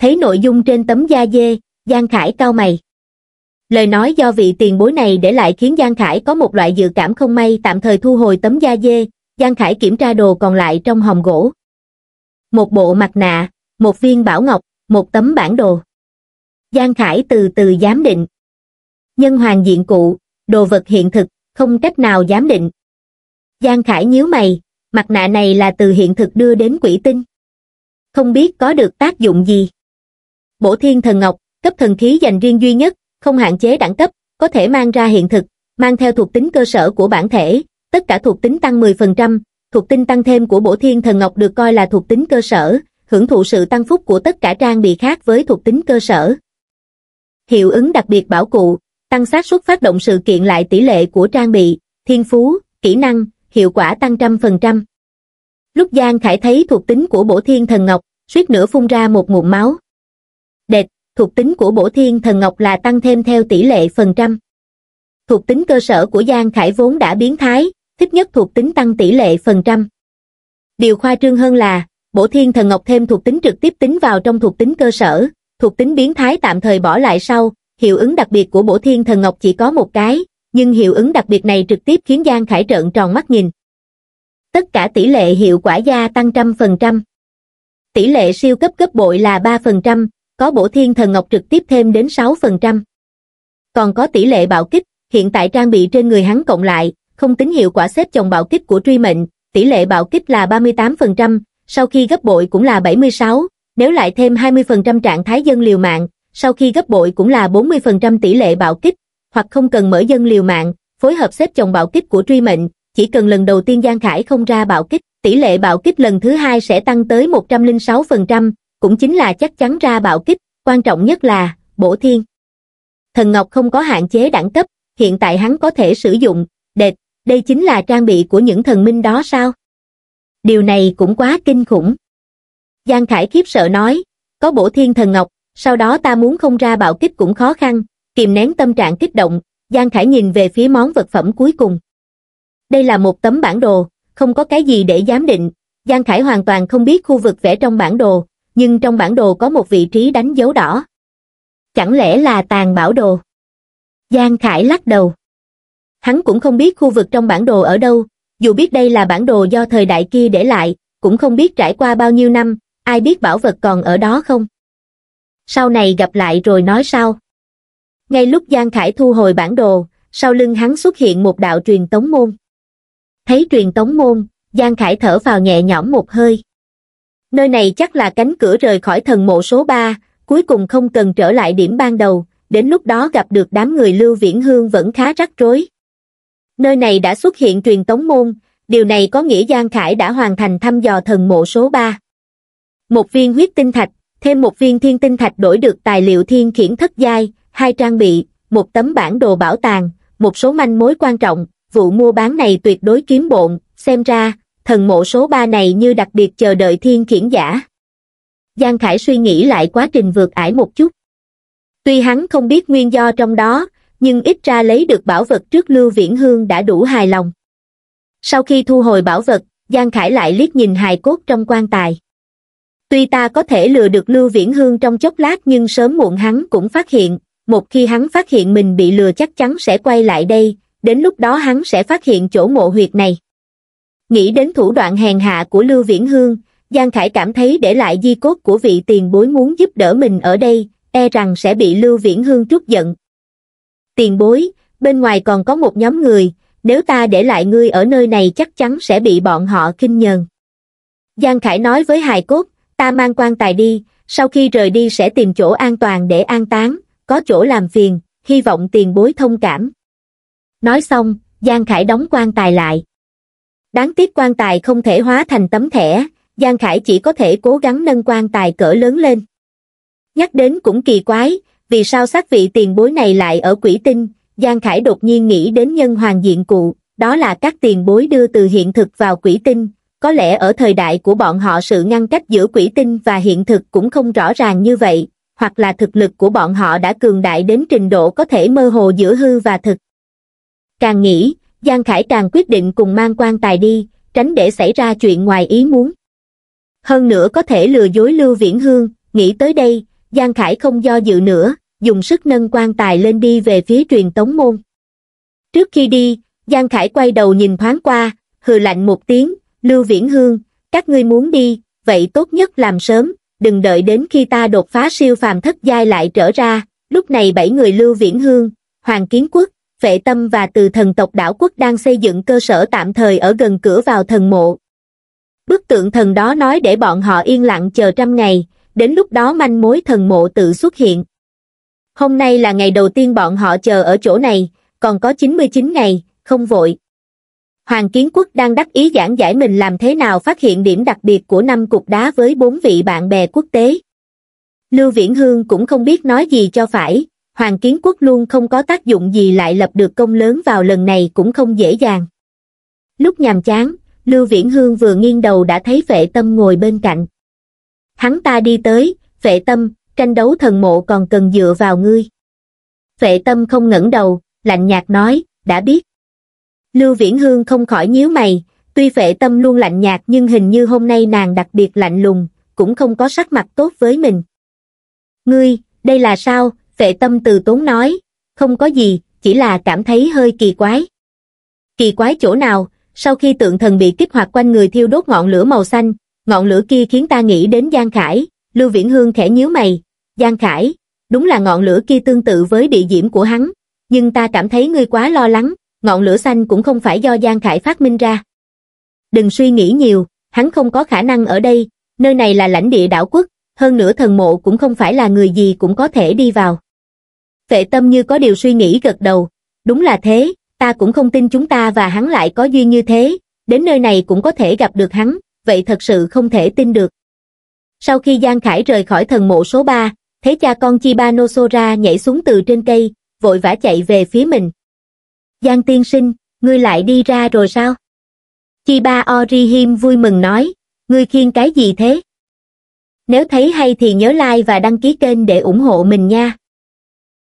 Speaker 1: Thấy nội dung trên tấm da dê, Giang Khải cao mày. Lời nói do vị tiền bối này để lại khiến Giang Khải có một loại dự cảm không may tạm thời thu hồi tấm da dê, Giang Khải kiểm tra đồ còn lại trong hòm gỗ. Một bộ mặt nạ, một viên bảo ngọc, một tấm bản đồ. Giang Khải từ từ giám định. Nhân hoàng diện cụ, đồ vật hiện thực, không cách nào giám định. Giang Khải nhíu mày, mặt nạ này là từ hiện thực đưa đến quỷ tinh. Không biết có được tác dụng gì. Bổ thiên thần ngọc, cấp thần khí dành riêng duy nhất, không hạn chế đẳng cấp, có thể mang ra hiện thực, mang theo thuộc tính cơ sở của bản thể, tất cả thuộc tính tăng 10%, thuộc tính tăng thêm của bổ thiên thần ngọc được coi là thuộc tính cơ sở, hưởng thụ sự tăng phúc của tất cả trang bị khác với thuộc tính cơ sở. Hiệu ứng đặc biệt bảo cụ, tăng xác suất phát động sự kiện lại tỷ lệ của trang bị, thiên phú, kỹ năng, hiệu quả tăng trăm phần trăm. Lúc Giang Khải thấy thuộc tính của bổ thiên thần ngọc, suýt nữa phun ra một ngụm máu. Đệt, thuộc tính của bổ thiên thần ngọc là tăng thêm theo tỷ lệ phần trăm. Thuộc tính cơ sở của Giang Khải vốn đã biến thái, thích nhất thuộc tính tăng tỷ lệ phần trăm. Điều khoa trương hơn là, bổ thiên thần ngọc thêm thuộc tính trực tiếp tính vào trong thuộc tính cơ sở, thuộc tính biến thái tạm thời bỏ lại sau, hiệu ứng đặc biệt của bổ thiên thần ngọc chỉ có một cái, nhưng hiệu ứng đặc biệt này trực tiếp khiến Giang Khải trợn tròn mắt nhìn. Tất cả tỷ lệ hiệu quả gia tăng trăm phần trăm. Tỷ lệ siêu cấp cấp bội là 3%, có bổ thiên thần ngọc trực tiếp thêm đến 6%. Còn có tỷ lệ bạo kích, hiện tại trang bị trên người hắn cộng lại, không tính hiệu quả xếp chồng bạo kích của truy mệnh, tỷ lệ bạo kích là 38%, sau khi gấp bội cũng là 76, nếu lại thêm 20% trạng thái dân liều mạng, sau khi gấp bội cũng là 40% tỷ lệ bạo kích, hoặc không cần mở dân liều mạng, phối hợp xếp chồng bạo kích của truy mệnh, chỉ cần lần đầu tiên Giang Khải không ra bạo kích, tỷ lệ bạo kích lần thứ hai sẽ tăng tới 106%, cũng chính là chắc chắn ra bạo kích, quan trọng nhất là, bổ thiên. Thần Ngọc không có hạn chế đẳng cấp, hiện tại hắn có thể sử dụng, đệt, đây chính là trang bị của những thần minh đó sao? Điều này cũng quá kinh khủng. Giang Khải khiếp sợ nói, có bổ thiên thần Ngọc, sau đó ta muốn không ra bạo kích cũng khó khăn, kìm nén tâm trạng kích động, Giang Khải nhìn về phía món vật phẩm cuối cùng. Đây là một tấm bản đồ, không có cái gì để giám định, Giang Khải hoàn toàn không biết khu vực vẽ trong bản đồ, nhưng trong bản đồ có một vị trí đánh dấu đỏ. Chẳng lẽ là tàn bảo đồ? Giang Khải lắc đầu. Hắn cũng không biết khu vực trong bản đồ ở đâu, dù biết đây là bản đồ do thời đại kia để lại, cũng không biết trải qua bao nhiêu năm, ai biết bảo vật còn ở đó không? Sau này gặp lại rồi nói sau. Ngay lúc Giang Khải thu hồi bản đồ, sau lưng hắn xuất hiện một đạo truyền tống môn. Thấy truyền tống môn, Giang Khải thở vào nhẹ nhõm một hơi. Nơi này chắc là cánh cửa rời khỏi thần mộ số 3, cuối cùng không cần trở lại điểm ban đầu, đến lúc đó gặp được đám người Lưu Viễn Hương vẫn khá rắc rối. Nơi này đã xuất hiện truyền tống môn, điều này có nghĩa Giang Khải đã hoàn thành thăm dò thần mộ số 3. Một viên huyết tinh thạch, thêm một viên thiên tinh thạch đổi được tài liệu thiên khiển thất giai, hai trang bị, một tấm bản đồ bảo tàng, một số manh mối quan trọng, vụ mua bán này tuyệt đối kiếm bộn, xem ra, thần mộ số 3 này như đặc biệt chờ đợi thiên khiển giả. Giang Khải suy nghĩ lại quá trình vượt ải một chút. Tuy hắn không biết nguyên do trong đó, nhưng ít ra lấy được bảo vật trước Lưu Viễn Hương đã đủ hài lòng. Sau khi thu hồi bảo vật, Giang Khải lại liếc nhìn hài cốt trong quan tài. Tuy ta có thể lừa được Lưu Viễn Hương trong chốc lát nhưng sớm muộn hắn cũng phát hiện, một khi hắn phát hiện mình bị lừa chắc chắn sẽ quay lại đây, đến lúc đó hắn sẽ phát hiện chỗ mộ huyệt này. Nghĩ đến thủ đoạn hèn hạ của Lưu Viễn Hương, Giang Khải cảm thấy để lại di cốt của vị tiền bối muốn giúp đỡ mình ở đây, e rằng sẽ bị Lưu Viễn Hương trút giận. Tiền bối, bên ngoài còn có một nhóm người, nếu ta để lại ngươi ở nơi này chắc chắn sẽ bị bọn họ kinh nhờn. Giang Khải nói với hài cốt, ta mang quan tài đi, sau khi rời đi sẽ tìm chỗ an toàn để an táng, có chỗ làm phiền, hy vọng tiền bối thông cảm. Nói xong, Giang Khải đóng quan tài lại. Đáng tiếc quan tài không thể hóa thành tấm thẻ, Giang Khải chỉ có thể cố gắng nâng quan tài cỡ lớn lên. Nhắc đến cũng kỳ quái, vì sao xác vị tiền bối này lại ở quỷ tinh, Giang Khải đột nhiên nghĩ đến nhân hoàng diện cụ, đó là các tiền bối đưa từ hiện thực vào quỷ tinh, có lẽ ở thời đại của bọn họ sự ngăn cách giữa quỷ tinh và hiện thực cũng không rõ ràng như vậy, hoặc là thực lực của bọn họ đã cường đại đến trình độ có thể mơ hồ giữa hư và thực. Càng nghĩ, Giang Khải càng quyết định cùng mang quan tài đi, tránh để xảy ra chuyện ngoài ý muốn. Hơn nữa có thể lừa dối Lưu Viễn Hương, nghĩ tới đây, Giang Khải không do dự nữa, dùng sức nâng quan tài lên đi về phía truyền tống môn. Trước khi đi, Giang Khải quay đầu nhìn thoáng qua, hừ lạnh một tiếng, Lưu Viễn Hương, các ngươi muốn đi, vậy tốt nhất làm sớm, đừng đợi đến khi ta đột phá siêu phàm thất giai lại trở ra, lúc này bảy người Lưu Viễn Hương, Hoàng Kiến Quốc, Vệ Tâm và từ thần tộc đảo quốc đang xây dựng cơ sở tạm thời ở gần cửa vào thần mộ. Bức tượng thần đó nói để bọn họ yên lặng chờ trăm ngày, đến lúc đó manh mối thần mộ tự xuất hiện. Hôm nay là ngày đầu tiên bọn họ chờ ở chỗ này, còn có 99 ngày, không vội. Hoàng Kiến Quốc đang đắc ý giảng giải mình làm thế nào phát hiện điểm đặc biệt của năm cục đá với bốn vị bạn bè quốc tế. Lưu Viễn Hương cũng không biết nói gì cho phải, Hoàng Kiến Quốc luôn không có tác dụng gì lại lập được công lớn vào lần này cũng không dễ dàng. Lúc nhàm chán, Lưu Viễn Hương vừa nghiêng đầu đã thấy vệ tâm ngồi bên cạnh. Hắn ta đi tới, vệ tâm, tranh đấu thần mộ còn cần dựa vào ngươi. Vệ tâm không ngẩng đầu, lạnh nhạt nói, đã biết. Lưu Viễn Hương không khỏi nhíu mày, tuy vệ tâm luôn lạnh nhạt nhưng hình như hôm nay nàng đặc biệt lạnh lùng, cũng không có sắc mặt tốt với mình. Ngươi, đây là sao? Tệ tâm từ tốn nói, không có gì, chỉ là cảm thấy hơi kỳ quái. Kỳ quái chỗ nào, sau khi tượng thần bị kích hoạt quanh người thiêu đốt ngọn lửa màu xanh, ngọn lửa kia khiến ta nghĩ đến Giang Khải, Lưu Viễn Hương khẽ nhíu mày, Giang Khải, đúng là ngọn lửa kia tương tự với địa diễm của hắn, nhưng ta cảm thấy ngươi quá lo lắng, ngọn lửa xanh cũng không phải do Giang Khải phát minh ra. Đừng suy nghĩ nhiều, hắn không có khả năng ở đây, nơi này là lãnh địa đảo quốc, hơn nữa thần mộ cũng không phải là người gì cũng có thể đi vào. Vệ tâm như có điều suy nghĩ gật đầu, đúng là thế, ta cũng không tin chúng ta và hắn lại có duyên như thế, đến nơi này cũng có thể gặp được hắn, vậy thật sự không thể tin được. Sau khi Giang Khải rời khỏi thần mộ số 3, thấy cha con Chibanosora nhảy xuống từ trên cây, vội vã chạy về phía mình. Giang tiên sinh, ngươi lại đi ra rồi sao? Chiba Orihim vui mừng nói, ngươi khiên cái gì thế? Nếu thấy hay thì nhớ like và đăng ký kênh để ủng hộ mình nha.